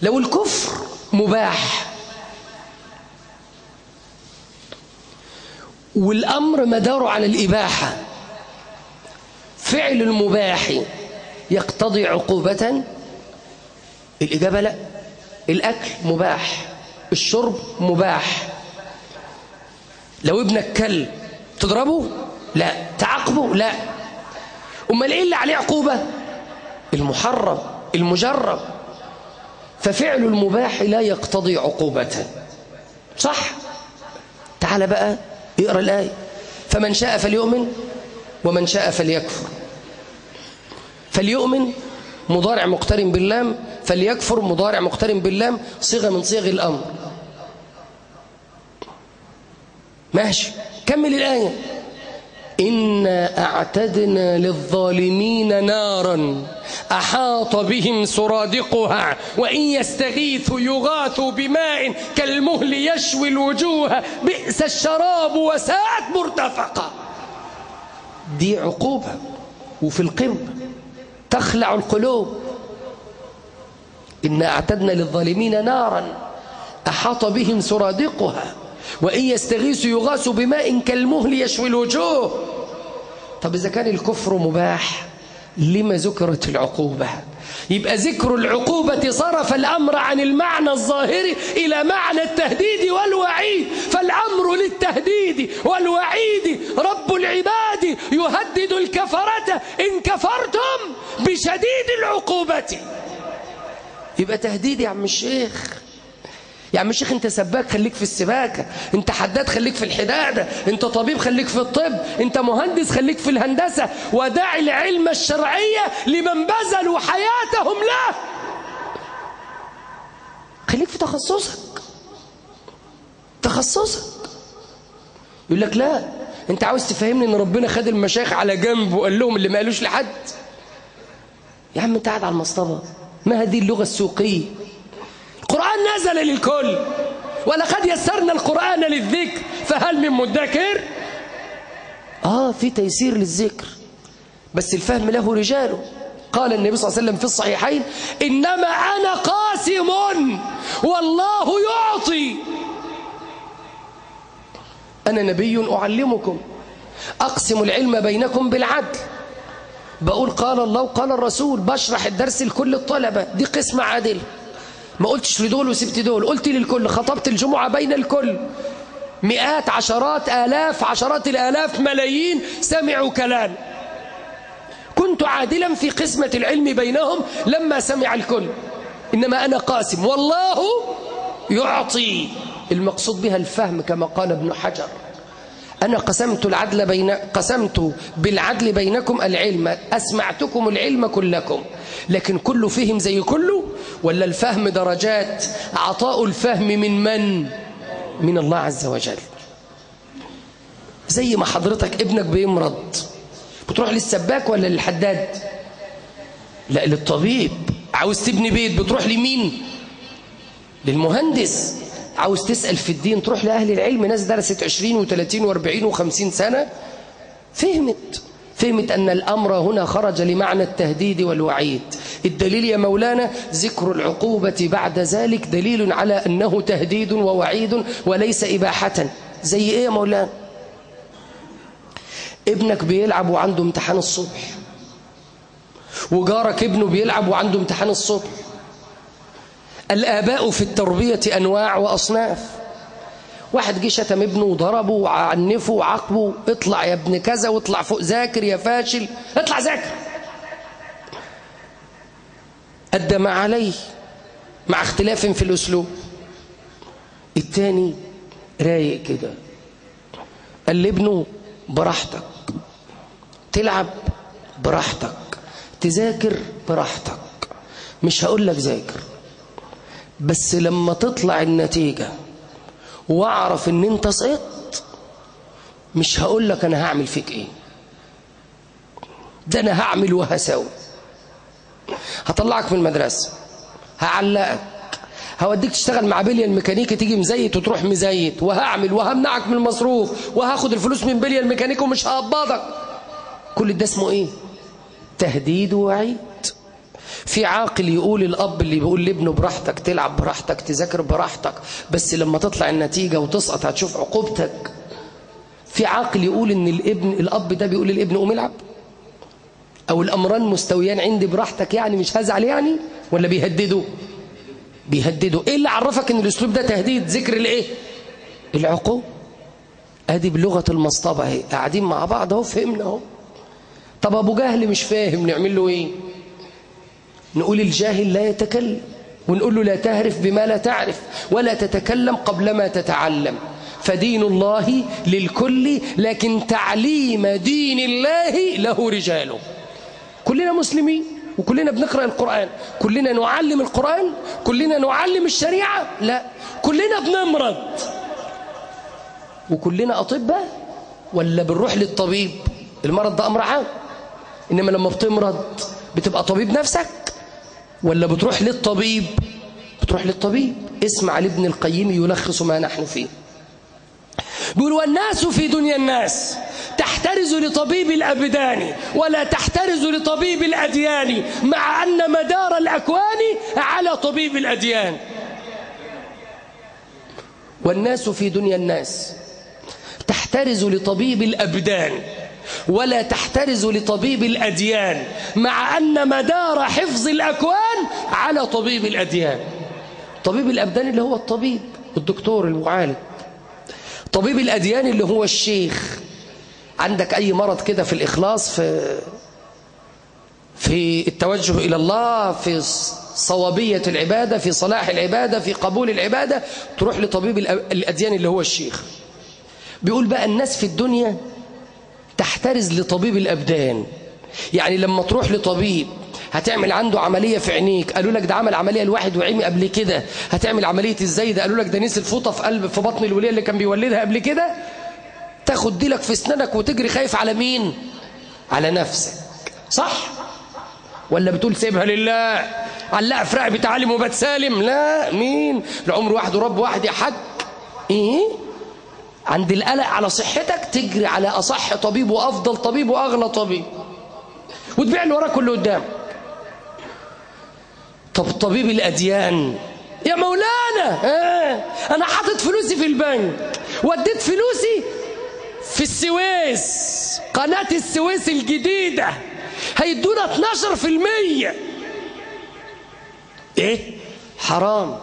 [SPEAKER 1] لو الكفر مباح والأمر مداره على الإباحة فعل المباح يقتضي عقوبة الإجابة لا. الأكل مباح الشرب مباح. لو ابنك كل تضربه؟ لا. تعاقبه؟ لا. أمال إيه اللي عليه عقوبة؟ المحرم المجرب ففعل المباح لا يقتضي عقوبة. صح. تعال بقى اقرأ الآية. فمن شاء فليؤمن ومن شاء فليكفر. فليؤمن مضارع مقترن باللام فليكفر مضارع مقترن باللام صيغة من صيغ الأمر. ماشي. كمل الآية. إنا أعتدنا للظالمين نارا أحاط بهم سرادقها وإن يستغيثوا يغاثوا بماء كالمهل يشوي الوجوه بئس الشراب وساءت مرتفقة. دي عقوبة. وفي القمة تخلع القلوب. إنا أعتدنا للظالمين نارا أحاط بهم سرادقها. وإن يستغيثوا يغاثوا بماء كالمهل يشوي الوجوه. طب إذا كان الكفر مباح لما ذكرت العقوبة؟ يبقى ذكر العقوبة صرف الأمر عن المعنى الظاهري إلى معنى التهديد والوعيد. فالأمر للتهديد والوعيد. رب العباد يهدد الكفرة إن كفرتم بشديد العقوبة. يبقى تهديد يا عم الشيخ. يا عم الشيخ انت سباك خليك في السباكة انت حداد خليك في الحدادة انت طبيب خليك في الطب انت مهندس خليك في الهندسة ودع العلم الشرعية لمن بذلوا حياتهم له. خليك في تخصصك. تخصصك. يقول لك لا انت عاوز تفهمني ان ربنا خد المشايخ على جنب وقال لهم اللي ما قالوش لحد؟ يا عم انت قاعد على المصطبة. ما هذه اللغة السوقية؟ القرآن نزل للكل. ولقد يسرنا القرآن للذكر فهل من مدكر؟ آه في تيسير للذكر. بس الفهم له رجاله. قال النبي صلى الله عليه وسلم في الصحيحين إنما أنا قاسم والله يعطي. أنا نبي أعلمكم. أقسم العلم بينكم بالعدل. بقول قال الله وقال الرسول بشرح الدرس لكل الطلبة. دي قسمة عادل. ما قلتش لدول وسبت دول قلت للكل خطبت الجمعة بين الكل. مئات عشرات آلاف عشرات الآلاف ملايين سمعوا كلام. كنت عادلا في قسمة العلم بينهم لما سمع الكل. إنما أنا قاسم والله يعطي. المقصود بها الفهم كما قال ابن حجر. أنا قسمت العدل بين قسمت بالعدل بينكم العلم. أسمعتكم العلم كلكم. لكن كله فهم زي كله ولا الفهم درجات؟ عطاء الفهم من من؟ من الله عز وجل. زي ما حضرتك ابنك بيمرض. بتروح للسباك ولا للحداد؟ لا للطبيب. عاوز تبني بيت بتروح لمين؟ للمهندس. عاوز تسأل في الدين تروح لأهل العلم ناس درست 20 و30 و40 و50 سنة. فهمت فهمت أن الأمر هنا خرج لمعنى التهديد والوعيد. الدليل يا مولانا ذكر العقوبة بعد ذلك دليل على أنه تهديد ووعيد وليس إباحة. زي إيه يا مولانا؟ ابنك بيلعب وعنده امتحان الصبح. وجارك ابنه بيلعب وعنده امتحان الصبح. الآباء في التربية أنواع وأصناف. واحد جه شتم ابنه وضربه وعنفه وعاقبه اطلع يا ابن كذا واطلع فوق ذاكر يا فاشل اطلع ذاكر. أدى ما عليه مع اختلاف في الأسلوب. التاني رايق كده. قال لابنه براحتك. تلعب براحتك. تذاكر براحتك. مش هقول لك ذاكر. بس لما تطلع النتيجة واعرف إن أنت سقطت مش هقول لك أنا هعمل فيك إيه. ده أنا هعمل وهسوي. هطلعك من المدرسة هعلقك هوديك تشتغل مع بليا الميكانيكي تيجي مزيت وتروح مزيت وهعمل وهمنعك من المصروف وهاخد الفلوس من بليا الميكانيكي ومش هقبضك. كل ده اسمه إيه؟ تهديد ووعيد في عاقل يقول الأب اللي بيقول لابنه براحتك تلعب براحتك تذاكر براحتك بس لما تطلع النتيجة وتسقط هتشوف عقوبتك. في عاقل يقول إن الابن الأب ده بيقول للابن قوم العب. أو الأمران مستويان عندي براحتك يعني مش هزعل يعني؟ ولا بيهددوا؟ بيهددوا. إيه اللي عرفك إن الأسلوب ده تهديد؟ ذكر الإيه؟ العقوب. أدي بلغة المصطبة أهي. قاعدين مع بعض أهو فهمنا أهو. طب أبو جهل مش فاهم نعمل له إيه؟ نقول الجاهل لا يتكلم ونقول له لا تهرف بما لا تعرف ولا تتكلم قبل ما تتعلم. فدين الله للكل لكن تعليم دين الله له رجاله. كلنا مسلمين وكلنا بنقرأ القرآن. كلنا نعلم القرآن كلنا نعلم الشريعة لا. كلنا بنمرض. وكلنا أطباء ولا بنروح للطبيب؟ المرض ده أمر عام. إنما لما بتمرض بتبقى طبيب نفسك؟ ولا بتروح للطبيب؟ بتروح للطبيب. اسمع لابن القيم يلخص ما نحن فيه. بيقول والناس في دنيا الناس تحترز لطبيب الأبدان ولا تحترز لطبيب الأديان مع أن مدار الأكوان على طبيب الأديان. والناس في دنيا الناس تحترز لطبيب الأبدان ولا تحترز لطبيب الأديان مع أن مدار حفظ الأكوان على طبيب الأديان. طبيب الأبدان اللي هو الطبيب الدكتور المعالج. طبيب الأديان اللي هو الشيخ. عندك أي مرض كده في الإخلاص في في التوجه إلى الله في صوابية العبادة في صلاح العبادة في قبول العبادة تروح لطبيب الأديان اللي هو الشيخ. بيقول بقى الناس في الدنيا تحترز لطبيب الأبدان. يعني لما تروح لطبيب هتعمل عنده عملية في عينيك. قالوا لك ده عمل عملية الواحد وعمي قبل كده. هتعمل عملية إزاي ده؟ قالوا لك ده نسي الفوطة في قلب في بطن الولية اللي كان بيولدها قبل كده. تاخد ديلك في اسنانك وتجري خايف على مين؟ على نفسك. صح؟ ولا بتقول سيبها لله؟ علقها في رقبة عالم وبتسالم. لا مين؟ العمر واحد ورب واحد يا حاج إيه؟ عند القلق على صحتك تجري على أصح طبيب وأفضل طبيب وأغلى طبيب. وتبيع اللي وراك اللي قدام. طب طبيب الأديان يا مولانا آه أنا حاطط فلوسي في البنك. وديت فلوسي في السويس قناة السويس الجديدة. هيدونا 12% إيه؟ حرام.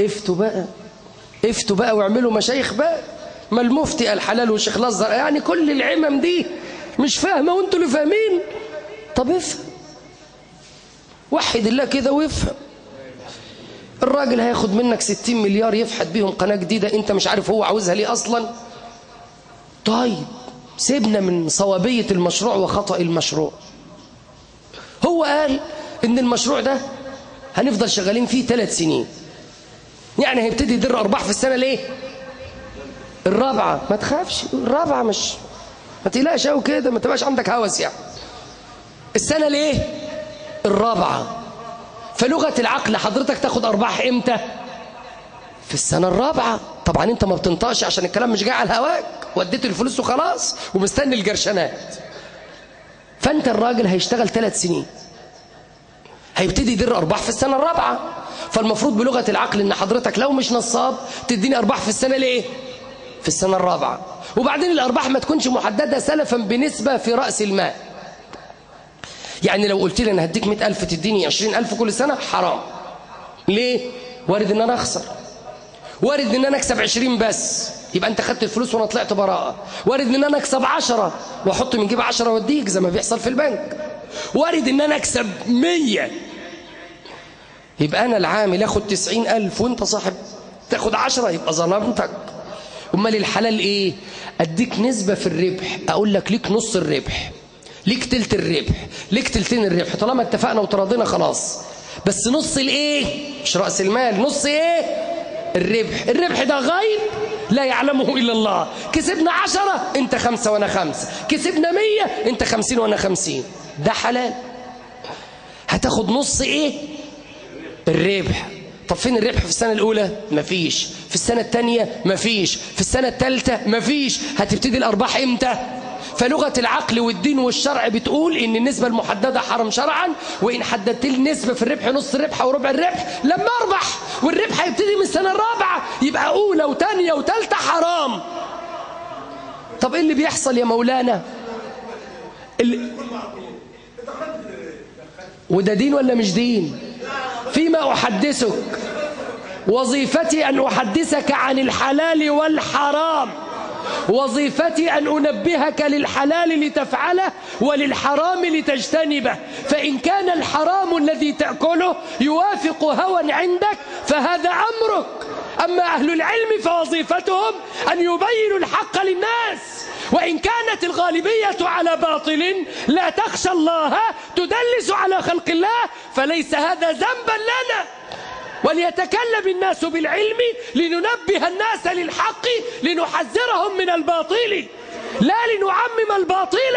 [SPEAKER 1] إفتوا بقى. افتوا بقى واعملوا مشايخ بقى. ما المفتي الحلال والشيخ الأزهر. يعني كل العمم دي مش فاهمة وانتوا اللي فاهمين. طب افهم. وحد الله كده وافهم. الراجل هياخد منك 60 مليار يفحت بيهم قناة جديدة انت مش عارف هو عاوزها ليه أصلا. طيب سيبنا من صوابية المشروع وخطأ المشروع. هو قال إن المشروع ده هنفضل شغالين فيه ثلاث سنين. يعني هيبتدي يدر أرباح في السنة ليه؟ الرابعة. ما تخافش الرابعة مش ما تقلقش قوي كده ما تبقاش عندك هوس يعني. السنة ليه؟ الرابعة. فلغة العقل حضرتك تاخد أرباح إمتى؟ في السنة الرابعة. طبعا أنت ما بتنطقش عشان الكلام مش جاي على هواك وديت الفلوس وخلاص ومستني الجرشنات. فأنت الراجل هيشتغل ثلاث سنين. هيبتدي يدر أرباح في السنة الرابعة. فالمفروض بلغة العقل إن حضرتك لو مش نصاب تديني أرباح في السنة ليه في السنة الرابعة. وبعدين الأرباح ما تكونش محددة سلفا بنسبة في رأس المال. يعني لو قلت لي أنا هديك مئة ألف تديني عشرين ألف كل سنة حرام. ليه؟ وارد إن أنا أخسر. وارد إن أنا أكسب عشرين بس. يبقى أنت خدت الفلوس وأنا طلعت براءة. وارد إن أنا أكسب عشرة وأحط من جيب عشرة وأديك زي ما بيحصل في البنك. وارد إن أنا أكسب مية. يبقى أنا العامل أخد تسعين ألف وأنت صاحب تاخد عشرة يبقى ظلمتك. أمال الحلال إيه؟ أديك نسبة في الربح. أقول لك ليك نص الربح ليك تلت الربح ليك تلتين الربح. طالما اتفقنا وتراضينا خلاص. بس نص الإيه؟ مش رأس المال. نص إيه؟ الربح. الربح ده غيب لا يعلمه إلا الله. كسبنا عشرة أنت خمسة وأنا خمسة. كسبنا مية أنت خمسين وأنا خمسين. ده حلال. هتاخد نص إيه؟ الربح. طب فين الربح في السنة الأولى؟ مفيش. في السنة الثانية مفيش. في السنة الثالثة مفيش. هتبتدي الأرباح إمتى؟ فلغة العقل والدين والشرع بتقول إن النسبة المحددة حرام شرعا وإن حددت النسبة في الربح نص الربح أو ربع الربح لما أربح. والربح هيبتدي من السنة الرابعة. يبقى أولى وثانية وثالثة حرام. طب إيه اللي بيحصل يا مولانا؟ اللي... وده دين ولا مش دين؟ فيما أحدثك. وظيفتي أن أحدثك عن الحلال والحرام. وظيفتي أن أنبهك للحلال لتفعله وللحرام لتجتنبه. فإن كان الحرام الذي تأكله يوافق هوى عندك فهذا أمرك. أما أهل العلم فوظيفتهم أن يبينوا الحق للناس. وإن كانت الغالبية على باطل لا تخشى الله تدلس على خلق الله فليس هذا ذنبا لنا. وليتكلم الناس بالعلم لننبه الناس للحق لنحذرهم من الباطل. لا لنعمم الباطل.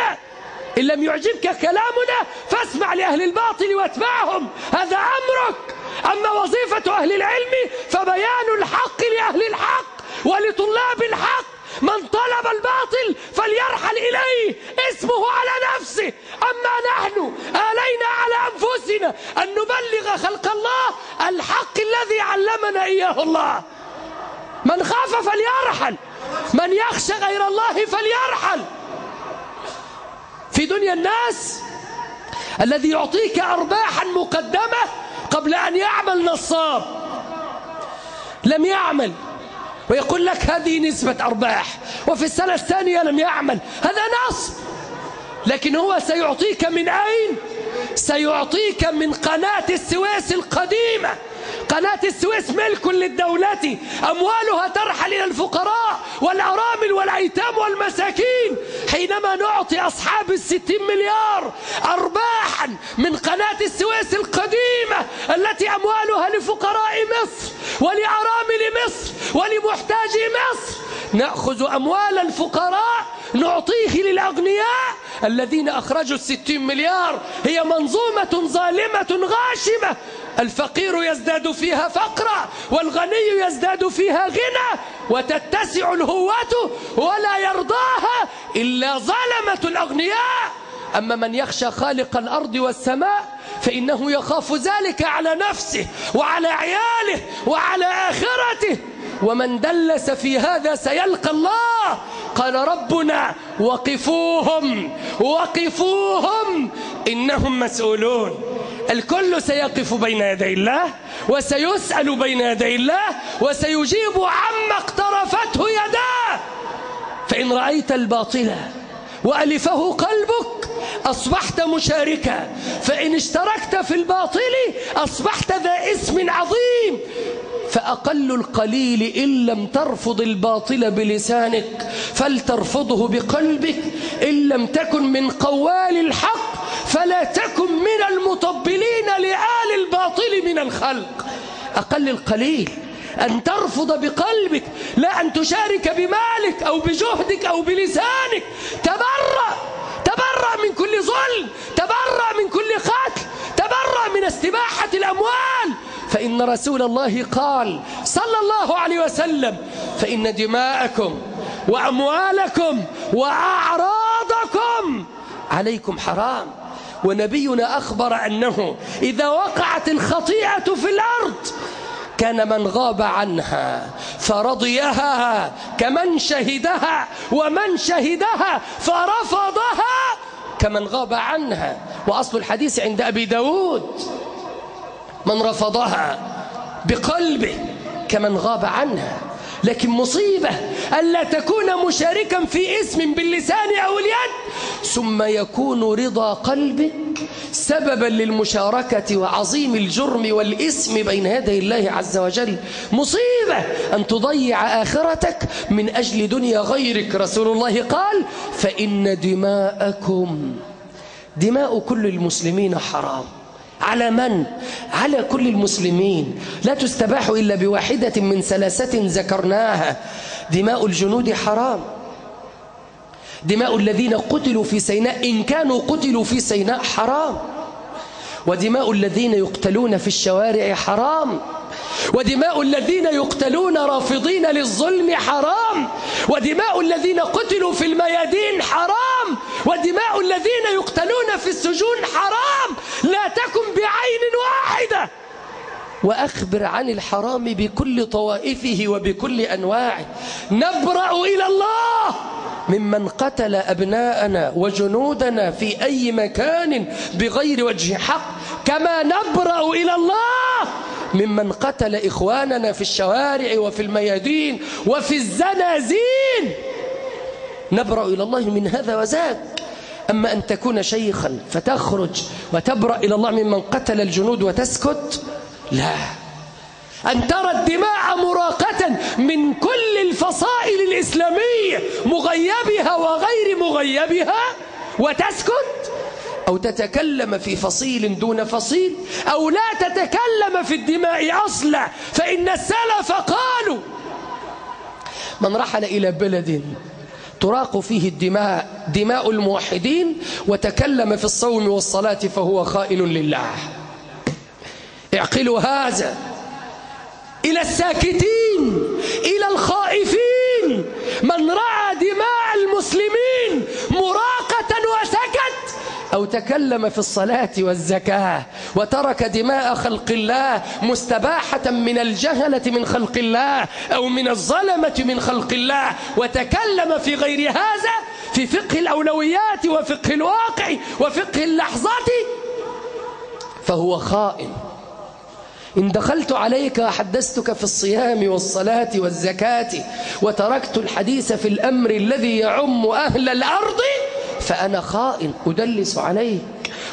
[SPEAKER 1] إن لم يعجبك كلامنا فاسمع لأهل الباطل واتبعهم. هذا أمرك. أما وظيفة أهل العلم فبيان الحق لأهل الحق ولطلاب الحق. من طلب الباطل فليرحل إليه. اسمه على نفسه. أما نحن آلينا على أنفسنا أن نبلغ خلق الله الحق الذي علمنا إياه الله. من خاف فليرحل. من يخشى غير الله فليرحل. في دنيا الناس الذي يعطيك أرباحا مقدمة قبل أن يعمل نصاب. لم يعمل. ويقول لك هذه نسبة أرباح وفي السنة الثانية لم يعمل. هذا نصب لكن هو سيعطيك من أين سيعطيك من قناة السويس القديمة. قناة السويس ملك للدولة. أموالها ترحل إلى الفقراء والأرامل والأيتام والمساكين. حينما نعطي أصحاب الستين مليار أرباحا من قناة السويس القديمة التي أموالها لفقراء مصر ولأرامل مصر ولمحتاجي مصر. نأخذ أموال الفقراء نعطيه للأغنياء. الذين أخرجوا الستين مليار هي منظومة ظالمة غاشمة. الفقير يزداد فيها فقرا والغني يزداد فيها غنى. وتتسع الهوة ولا يرضاها إلا ظلمة الأغنياء. أما من يخشى خالق الأرض والسماء فإنه يخاف ذلك على نفسه وعلى عياله وعلى آخرته. ومن دلس في هذا سيلقى الله. قال ربنا وقفوهم وقفوهم إنهم مسؤولون. الكل سيقف بين يدي الله وسيسأل بين يدي الله وسيجيب عما اقترفته يداه. فإن رأيت الباطل وألفه قلبك أصبحت مشاركا. فإن اشتركت في الباطل أصبحت ذا اسم عظيم. فأقل القليل إن لم ترفض الباطل بلسانك فلترفضه بقلبك. إن لم تكن من قوال الحق فلا تكن من المطبلين لآل الباطل من الخلق. أقل القليل أن ترفض بقلبك لا أن تشارك بمالك أو بجهدك أو بلسانك. تبرأ تبرأ من كل ظلم تبرأ من كل قتل. تبرأ من استباحة الأموال. فإن رسول الله قال صلى الله عليه وسلم فإن دماءكم وأموالكم وأعراضكم عليكم حرام. ونبينا أخبر أنه إذا وقعت الخطيئة في الأرض كان من غاب عنها فرضيها كمن شهدها ومن شهدها فرفضها كمن غاب عنها. وأصل الحديث عند أبي داود. من رفضها بقلبه كمن غاب عنها. لكن مصيبة ألا تكون مشاركا في اسم باللسان أو اليد ثم يكون رضا قلبك سببا للمشاركة وعظيم الجرم والاسم بين يدي الله عز وجل. مصيبة أن تضيع آخرتك من أجل دنيا غيرك رسول الله قال فإن دماءكم دماء كل المسلمين حرام. على من؟ على كل المسلمين. لا تستباح إلا بواحدة من ثلاثة ذكرناها. دماء الجنود حرام. دماء الذين قتلوا في سيناء إن كانوا قتلوا في سيناء حرام. ودماء الذين يقتلون في الشوارع حرام. ودماء الذين يقتلون رافضين للظلم حرام. ودماء الذين قتلوا في الميادين حرام. ودماء الذين يقتلون في السجون حرام. لا تكن بعين واحدة. وأخبر عن الحرام بكل طوائفه وبكل أنواعه. نبرأ إلى الله ممن قتل أبناءنا وجنودنا في أي مكان بغير وجه حق. كما نبرأ إلى الله ممن قتل إخواننا في الشوارع وفي الميادين وفي الزنازين. نبرأ إلى الله من هذا وذاك. أما أن تكون شيخا فتخرج وتبرأ إلى الله ممن قتل الجنود وتسكت لا. أن ترى الدماء مراقة من كل الفصائل الإسلامية مغيبها وغير مغيبها وتسكت؟ أو تتكلم في فصيل دون فصيل أو لا تتكلم في الدماء أصلا فإن السلف قالوا من رحل إلى بلد تراق فيه الدماء دماء الموحدين وتكلم في الصوم والصلاة فهو خائن لله. اعقلوا هذا إلى الساكتين إلى الخائفين. من رأى دماء المسلمين مراقة وسكت أو تكلم في الصلاة والزكاة وترك دماء خلق الله مستباحة من الجهلة من خلق الله أو من الظلمة من خلق الله وتكلم في غير هذا في فقه الأولويات وفقه الواقع وفقه اللحظة فهو خائن. إن دخلت عليك وحدثتك في الصيام والصلاة والزكاة وتركت الحديث في الأمر الذي يعم أهل الأرض فأنا خائن أدلس عليك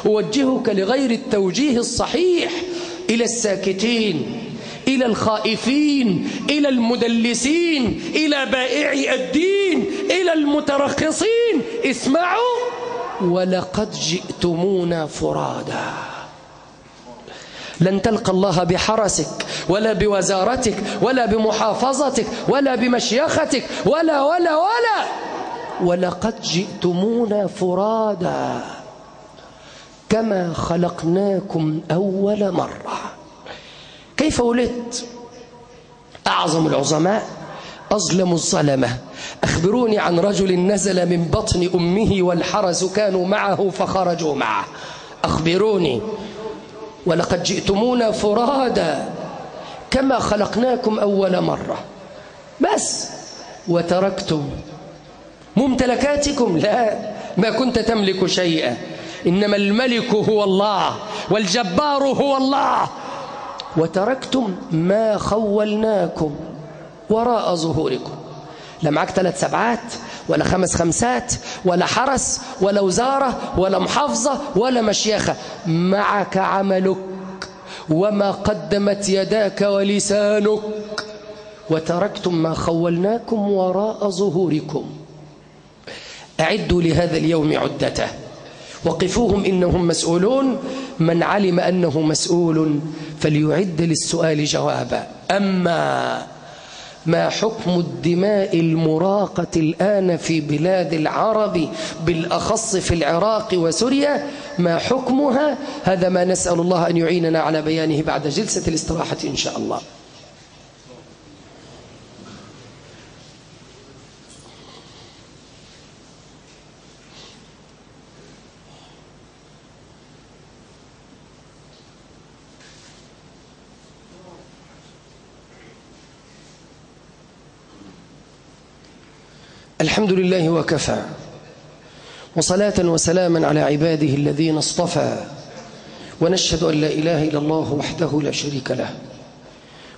[SPEAKER 1] أوجهك لغير التوجيه الصحيح إلى الساكتين إلى الخائفين إلى المدلسين إلى بائعي الدين إلى المترخصين اسمعوا ولقد جئتمونا فرادا. لن تلقى الله بحرسك ولا بوزارتك ولا بمحافظتك ولا بمشيختك ولا ولا ولا. ولقد جئتمونا فرادا كما خلقناكم أول مرة. كيف ولدت؟ أعظم العظماء أظلم الظلمة. أخبروني عن رجل نزل من بطن أمه والحرس كانوا معه فخرجوا معه. أخبروني ولقد جئتمونا فرادا كما خلقناكم أول مرة. بس وتركتم ممتلكاتكم. لا ما كنت تملك شيئا. إنما الملك هو الله والجبار هو الله. وتركتم ما خولناكم وراء ظهوركم. لا ثلاث سبعات ولا خمس خمسات ولا حرس ولا وزارة ولا محافظة ولا مشيخة. معك عملك وما قدمت يداك ولسانك. وتركتم ما خولناكم وراء ظهوركم. أعدوا لهذا اليوم عدته. وقفوهم إنهم مسؤولون. من علم أنه مسؤول فليعد للسؤال جوابا. أما ما حكم الدماء المراقة الآن في بلاد العرب بالأخص في العراق وسوريا؟ ما حكمها؟ هذا ما نسأل الله أن يعيننا على بيانه بعد جلسة الاستراحة إن شاء الله. الحمد لله وكفى. وصلاة وسلاما على عباده الذين اصطفى. ونشهد أن لا إله إلا الله وحده لا شريك له.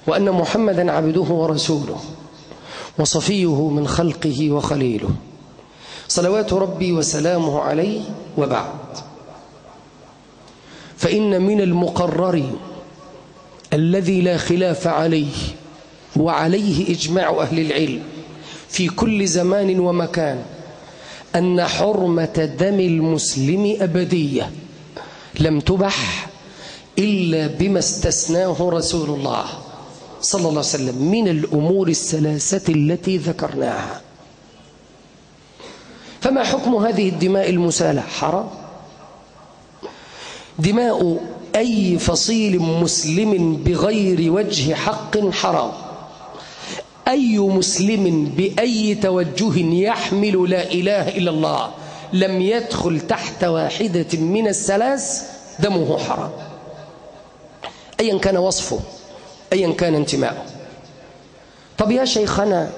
[SPEAKER 1] وأن محمدا عبده ورسوله. وصفيه من خلقه وخليله. صلوات ربي وسلامه عليه وبعد. فإن من المقرر الذي لا خلاف عليه وعليه إجماع أهل العلم في كل زمان ومكان أن حرمة دم المسلم أبدية لم تبح إلا بما استثناه رسول الله صلى الله عليه وسلم من الأمور الثلاثة التي ذكرناها. فما حكم هذه الدماء المسالة؟ حرام. دماء أي فصيل مسلم بغير وجه حق حرام. أي مسلم بأي توجه يحمل لا إله إلا الله لم يدخل تحت واحدة من الثلاث دمه حرام. أيا كان وصفه أيا كان انتماءه طب يا شيخنا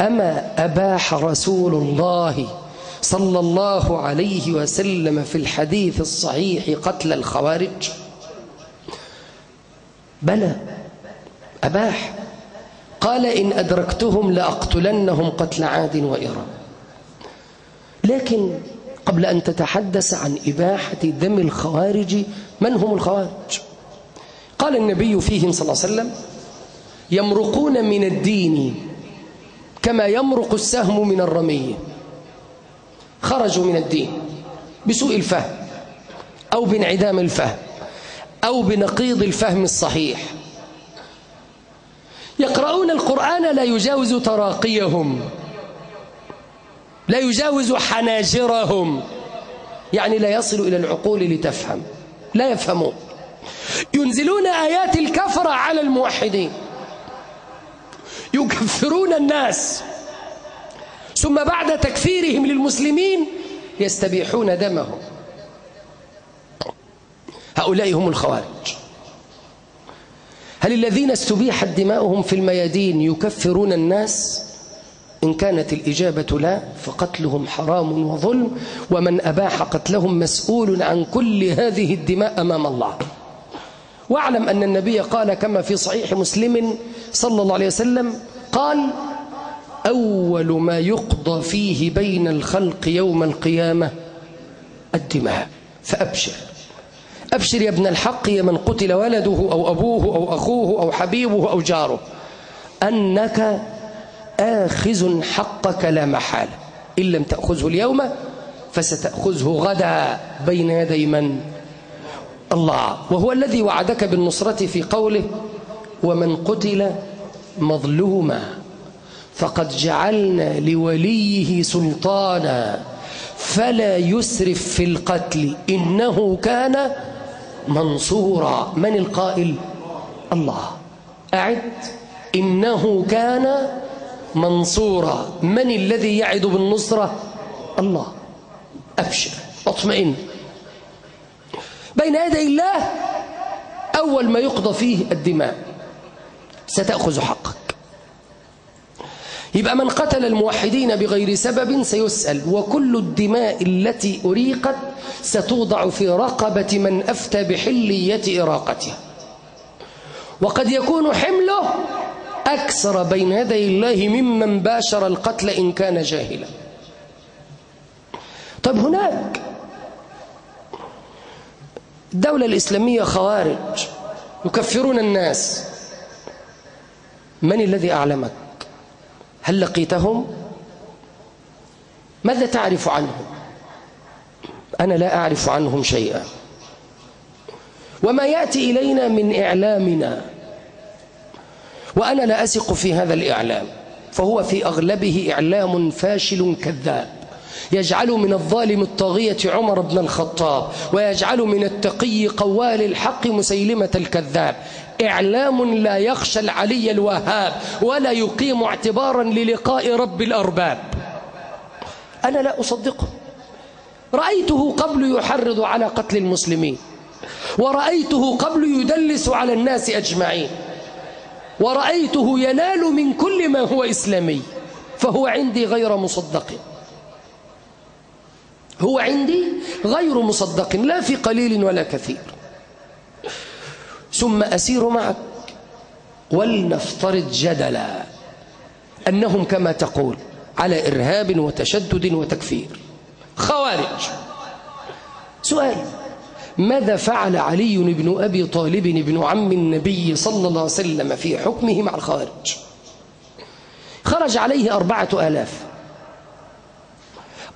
[SPEAKER 1] أما أباح رسول الله صلى الله عليه وسلم في الحديث الصحيح قتل الخوارج؟ بلى أباح. قال إن أدركتهم لأقتلنهم قتل عاد وإرم لكن قبل أن تتحدث عن إباحة دم الخوارج من هم الخوارج؟ قال النبي فيهم صلى الله عليه وسلم يمرقون من الدين كما يمرق السهم من الرمية خرجوا من الدين بسوء الفهم أو بانعدام الفهم أو بنقيض الفهم الصحيح. يقرؤون القرآن لا يجاوز تراقيهم لا يجاوز حناجرهم يعني لا يصل إلى العقول لتفهم لا يفهمون. ينزلون آيات الكفرة على الموحدين يكفرون الناس ثم بعد تكفيرهم للمسلمين يستبيحون دمهم. هؤلاء هم الخوارج. هل الذين استبيحت دماؤهم في الميادين يكفرون الناس؟ إن كانت الإجابة لا فقتلهم حرام وظلم ومن أباح قتلهم مسؤول عن كل هذه الدماء أمام الله. واعلم أن النبي قال كما في صحيح مسلم صلى الله عليه وسلم قال أول ما يقضى فيه بين الخلق يوم القيامة الدماء فأبشر. أبشر يا ابن الحق يا من قتل ولده أو أبوه أو أخوه أو حبيبه أو جاره. أنك آخذ حقك لا محالة إن لم تأخذه اليوم فستأخذه غدا بين يدي من؟ الله. وهو الذي وعدك بالنصرة في قوله ومن قتل مظلوما فقد جعلنا لوليه سلطانا فلا يسرف في القتل إنه كان منصورا. من القائل؟ الله. أعد. إنه كان منصورا. من الذي يعد بالنصرة؟ الله. أبشر. أطمئن. بين يدي الله أول ما يقضى فيه الدماء. ستأخذ حقك. يبقى من قتل الموحدين بغير سبب سيسأل وكل الدماء التي أريقت ستوضع في رقبة من أفتى بحلية إراقتها. وقد يكون حمله أكثر بين يدي الله ممن باشر القتل إن كان جاهلا. طب هناك الدولة الإسلامية خوارج يكفرون الناس. من الذي أعلمك؟ هل لقيتهم؟ ماذا تعرف عنهم؟ أنا لا أعرف عنهم شيئا. وما يأتي إلينا من إعلامنا وأنا لا أثق في هذا الإعلام فهو في أغلبه إعلام فاشل كذاب. يجعل من الظالم الطاغية عمر بن الخطاب ويجعل من التقي قوال الحق مسيلمة الكذاب. إعلام لا يخشى العلي الوهاب ولا يقيم اعتبارا للقاء رب الأرباب. أنا لا أصدقه. رأيته قبل يحرض على قتل المسلمين ورأيته قبل يدلس على الناس أجمعين ورأيته ينال من كل ما هو إسلامي فهو عندي غير مصدق. هو عندي غير مصدق لا في قليل ولا كثير. ثم أسير معك. ولنفترض جدلا أنهم كما تقول على إرهاب وتشدد وتكفير. خوارج. سؤال ماذا فعل علي بن أبي طالب بن عم النبي صلى الله عليه وسلم في حكمه مع الخوارج خرج عليه أربعة آلاف.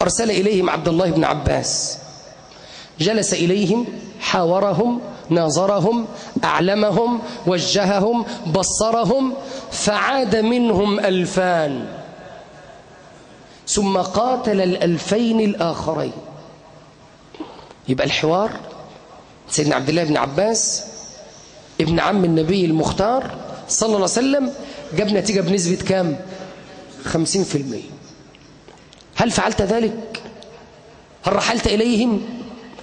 [SPEAKER 1] أرسل إليهم عبد الله بن عباس. جلس إليهم حاورهم ناظرهم أعلمهم وجههم بصرهم فعاد منهم ألفان. ثم قاتل الألفين الآخرين. يبقى الحوار سيدنا عبد الله بن عباس ابن عم النبي المختار صلى الله عليه وسلم جاب نتيجة بنسبة كام؟ خمسين في المية. هل فعلت ذلك؟ هل رحلت إليهم؟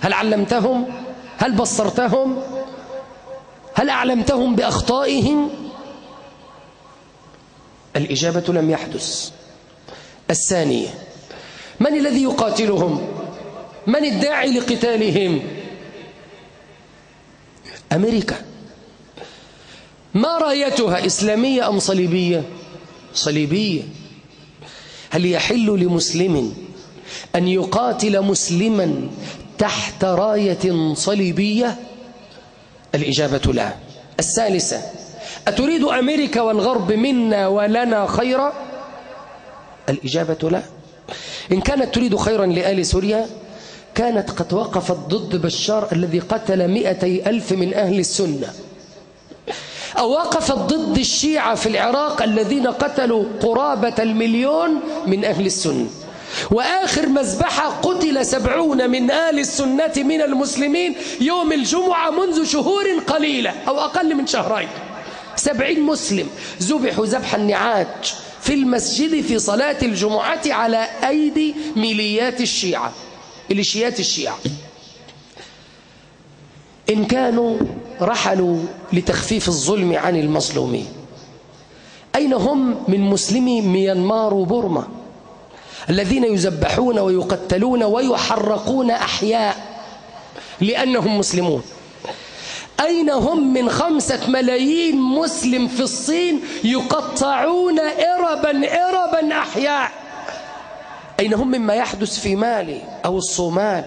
[SPEAKER 1] هل علمتهم؟ هل بصرتهم؟ هل أعلمتهم بأخطائهم؟ الإجابة لم يحدث. الثانية من الذي يقاتلهم؟ من الداعي لقتالهم؟ أمريكا. ما رايتها إسلامية أم صليبية؟ صليبية. هل يحل لمسلم أن يقاتل مسلما تحت راية صليبية؟ الإجابة لا. الثالثة أتريد أمريكا والغرب منا ولنا خيرا؟ الإجابة لا. إن كانت تريد خيرا لآل سوريا كانت قد وقفت ضد بشار الذي قتل مئتي ألف من أهل السنة. أو وقفت ضد الشيعة في العراق الذين قتلوا قرابة المليون من أهل السنة. وآخر مذبحة قتل سبعون من آل السنة من المسلمين يوم الجمعة منذ شهور قليلة أو أقل من شهرين. سبعين مسلم ذبحوا ذبح النعاج في المسجد في صلاة الجمعة على أيدي ميليات الشيعة إليشيات الشيعة. إن كانوا رحلوا لتخفيف الظلم عن المظلومين. أين هم من مسلمي ميانمار وبورما؟ الذين يذبحون ويقتلون ويحرقون أحياء لأنهم مسلمون. أين هم من خمسة ملايين مسلم في الصين يقطعون إربا إربا أحياء؟ أين هم مما يحدث في مالي أو الصومال؟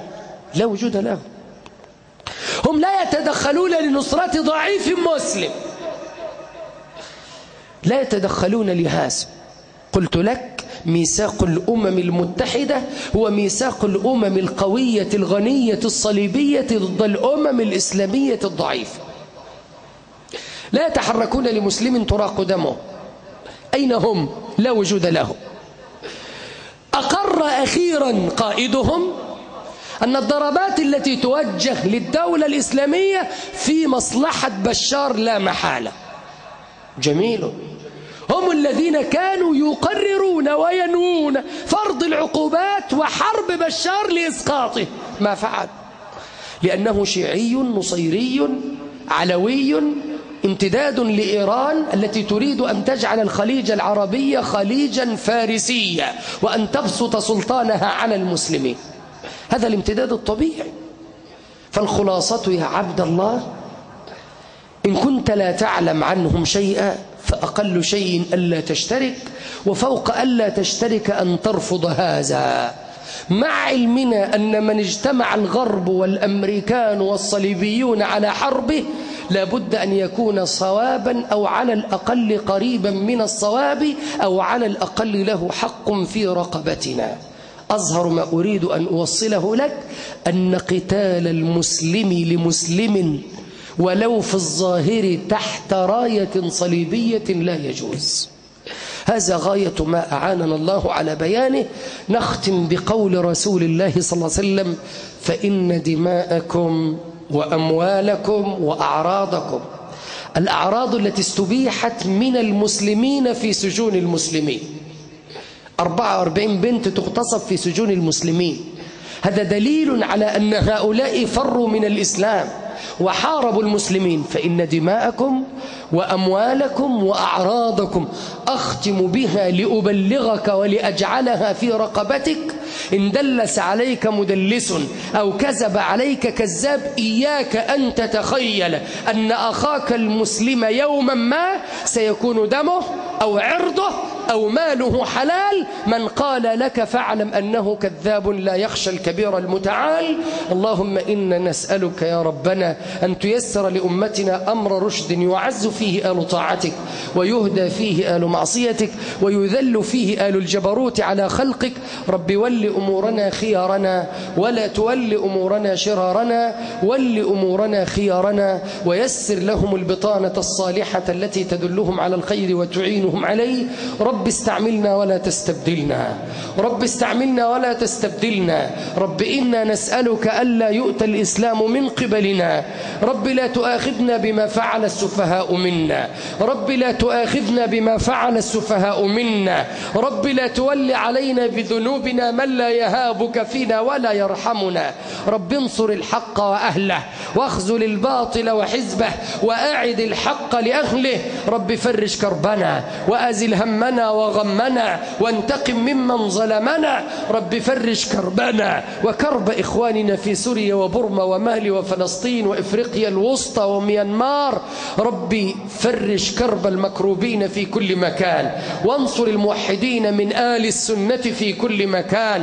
[SPEAKER 1] لا وجود له هم لا يتدخلون لنصرة ضعيف مسلم. لا يتدخلون لهذا. قلت لك ميثاق الأمم المتحدة هو ميثاق الأمم القوية الغنية الصليبية ضد الأمم الإسلامية الضعيفة لا يتحركون لمسلم تراق دمه. أين هم؟ لا وجود لهم أقر أخيرا قائدهم أن الضربات التي توجه للدولة الإسلامية في مصلحة بشار لا محالة. جميل. هم الذين كانوا يقررون وينوون فرض العقوبات وحرب بشار لإسقاطه. ما فعل؟ لأنه شيعي نصيري علوي امتداد لإيران التي تريد أن تجعل الخليج العربي خليجا فارسيا وأن تبسط سلطانها على المسلمين. هذا الامتداد الطبيعي. فالخلاصة يا عبد الله إن كنت لا تعلم عنهم شيئا فأقل شيء ألا تشترك وفوق ألا تشترك أن ترفض هذا. مع علمنا أن من اجتمع الغرب والأمريكان والصليبيون على حربه لابد أن يكون صوابا أو على الأقل قريبا من الصواب أو على الأقل له حق في رقبتنا. أظهر ما أريد أن أوصله لك أن قتال المسلم لمسلم ولو في الظاهر تحت راية صليبية لا يجوز. هذا غاية ما أعاننا الله على بيانه. نختم بقول رسول الله صلى الله عليه وسلم فإن دماءكم وأموالكم وأعراضكم الأعراض التي استبيحت من المسلمين في سجون المسلمين. 44 بنت تغتصب في سجون المسلمين. هذا دليل على أن هؤلاء فروا من الإسلام. وحاربوا المسلمين فإن دماءكم وأموالكم وأعراضكم أختم بها لأبلغك ولأجعلها في رقبتك إن دلس عليك مدلس أو كذب عليك كذاب إياك أن تتخيل أن أخاك المسلم يوما ما سيكون دمه أو عرضه أو ماله حلال. من قال لك فاعلم أنه كذاب لا يخشى الكبير المتعال. اللهم إنا نسألك يا ربنا أن تيسر لأمتنا أمر رشد يعز فيه آل طاعتك ويهدى فيه آل معصيتك ويذل فيه آل الجبروت على خلقك. رب أمورنا خيارنا ولا تول أمورنا شرارنا ول أمورنا خيارنا ويسر لهم البطانة الصالحة التي تدلهم على الخير وتعينهم عليه. رب استعملنا ولا تستبدلنا. رب استعملنا ولا تستبدلنا. رب إنا نسألك ألا يؤتى الإسلام من قبلنا. رب لا تؤاخذنا بما فعل السفهاء منا. رب لا تؤاخذنا بما فعل السفهاء منا. رب لا تولي علينا بذنوبنا من لا يهابك فينا ولا يرحمنا. رب انصر الحق وأهله واخذل الباطل وحزبه وأعد الحق لأهله. رب فرج كربنا وأزل همنا وغمنا وانتقم ممن ظلمنا. رب فرج كربنا وكرب إخواننا في سوريا وبرما ومالي وفلسطين وإفريقيا الوسطى وميانمار. ربي فرج كرب المكروبين في كل مكان وانصر الموحدين من آل السنة في كل مكان.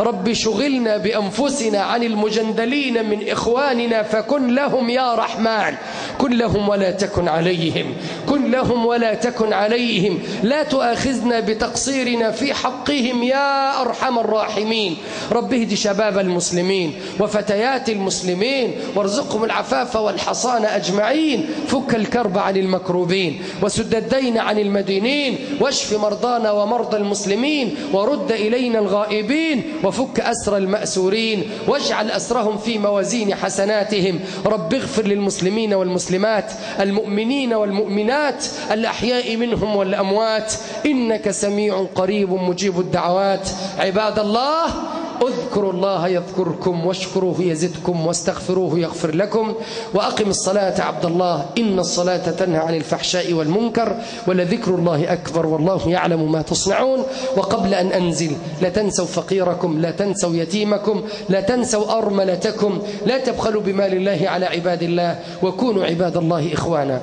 [SPEAKER 1] رب شغلنا بأنفسنا عن المجندلين من إخواننا فكن لهم يا رحمن. كن لهم ولا تكن عليهم. كن لهم ولا تكن عليهم. لا تؤاخذنا بتقصيرنا في حقهم يا أرحم الراحمين. رب اهد شباب المسلمين وفتيات المسلمين وارزقهم العفاف والحصان أجمعين. فك الكرب عن المكروبين وسد الدين عن المدينين واشف مرضانا ومرضى المسلمين ورد إلينا الغائبين. وفك أسر المأسورين واجعل أسرهم في موازين حسناتهم. رب اغفر للمسلمين والمسلمات المؤمنين والمؤمنات الأحياء منهم والأموات. إنك سميع قريب مجيب الدعوات. عباد الله اذكروا الله يذكركم واشكروه يزدكم واستغفروه يغفر لكم وأقم الصلاة عبد الله إن الصلاة تنهى عن الفحشاء والمنكر ولذكر الله أكبر والله يعلم ما تصنعون وقبل أن أنزل لا تنسوا فقيركم لا تنسوا يتيمكم لا تنسوا أرملتكم لا تبخلوا بمال الله على عباد الله وكونوا عباد الله إخوانا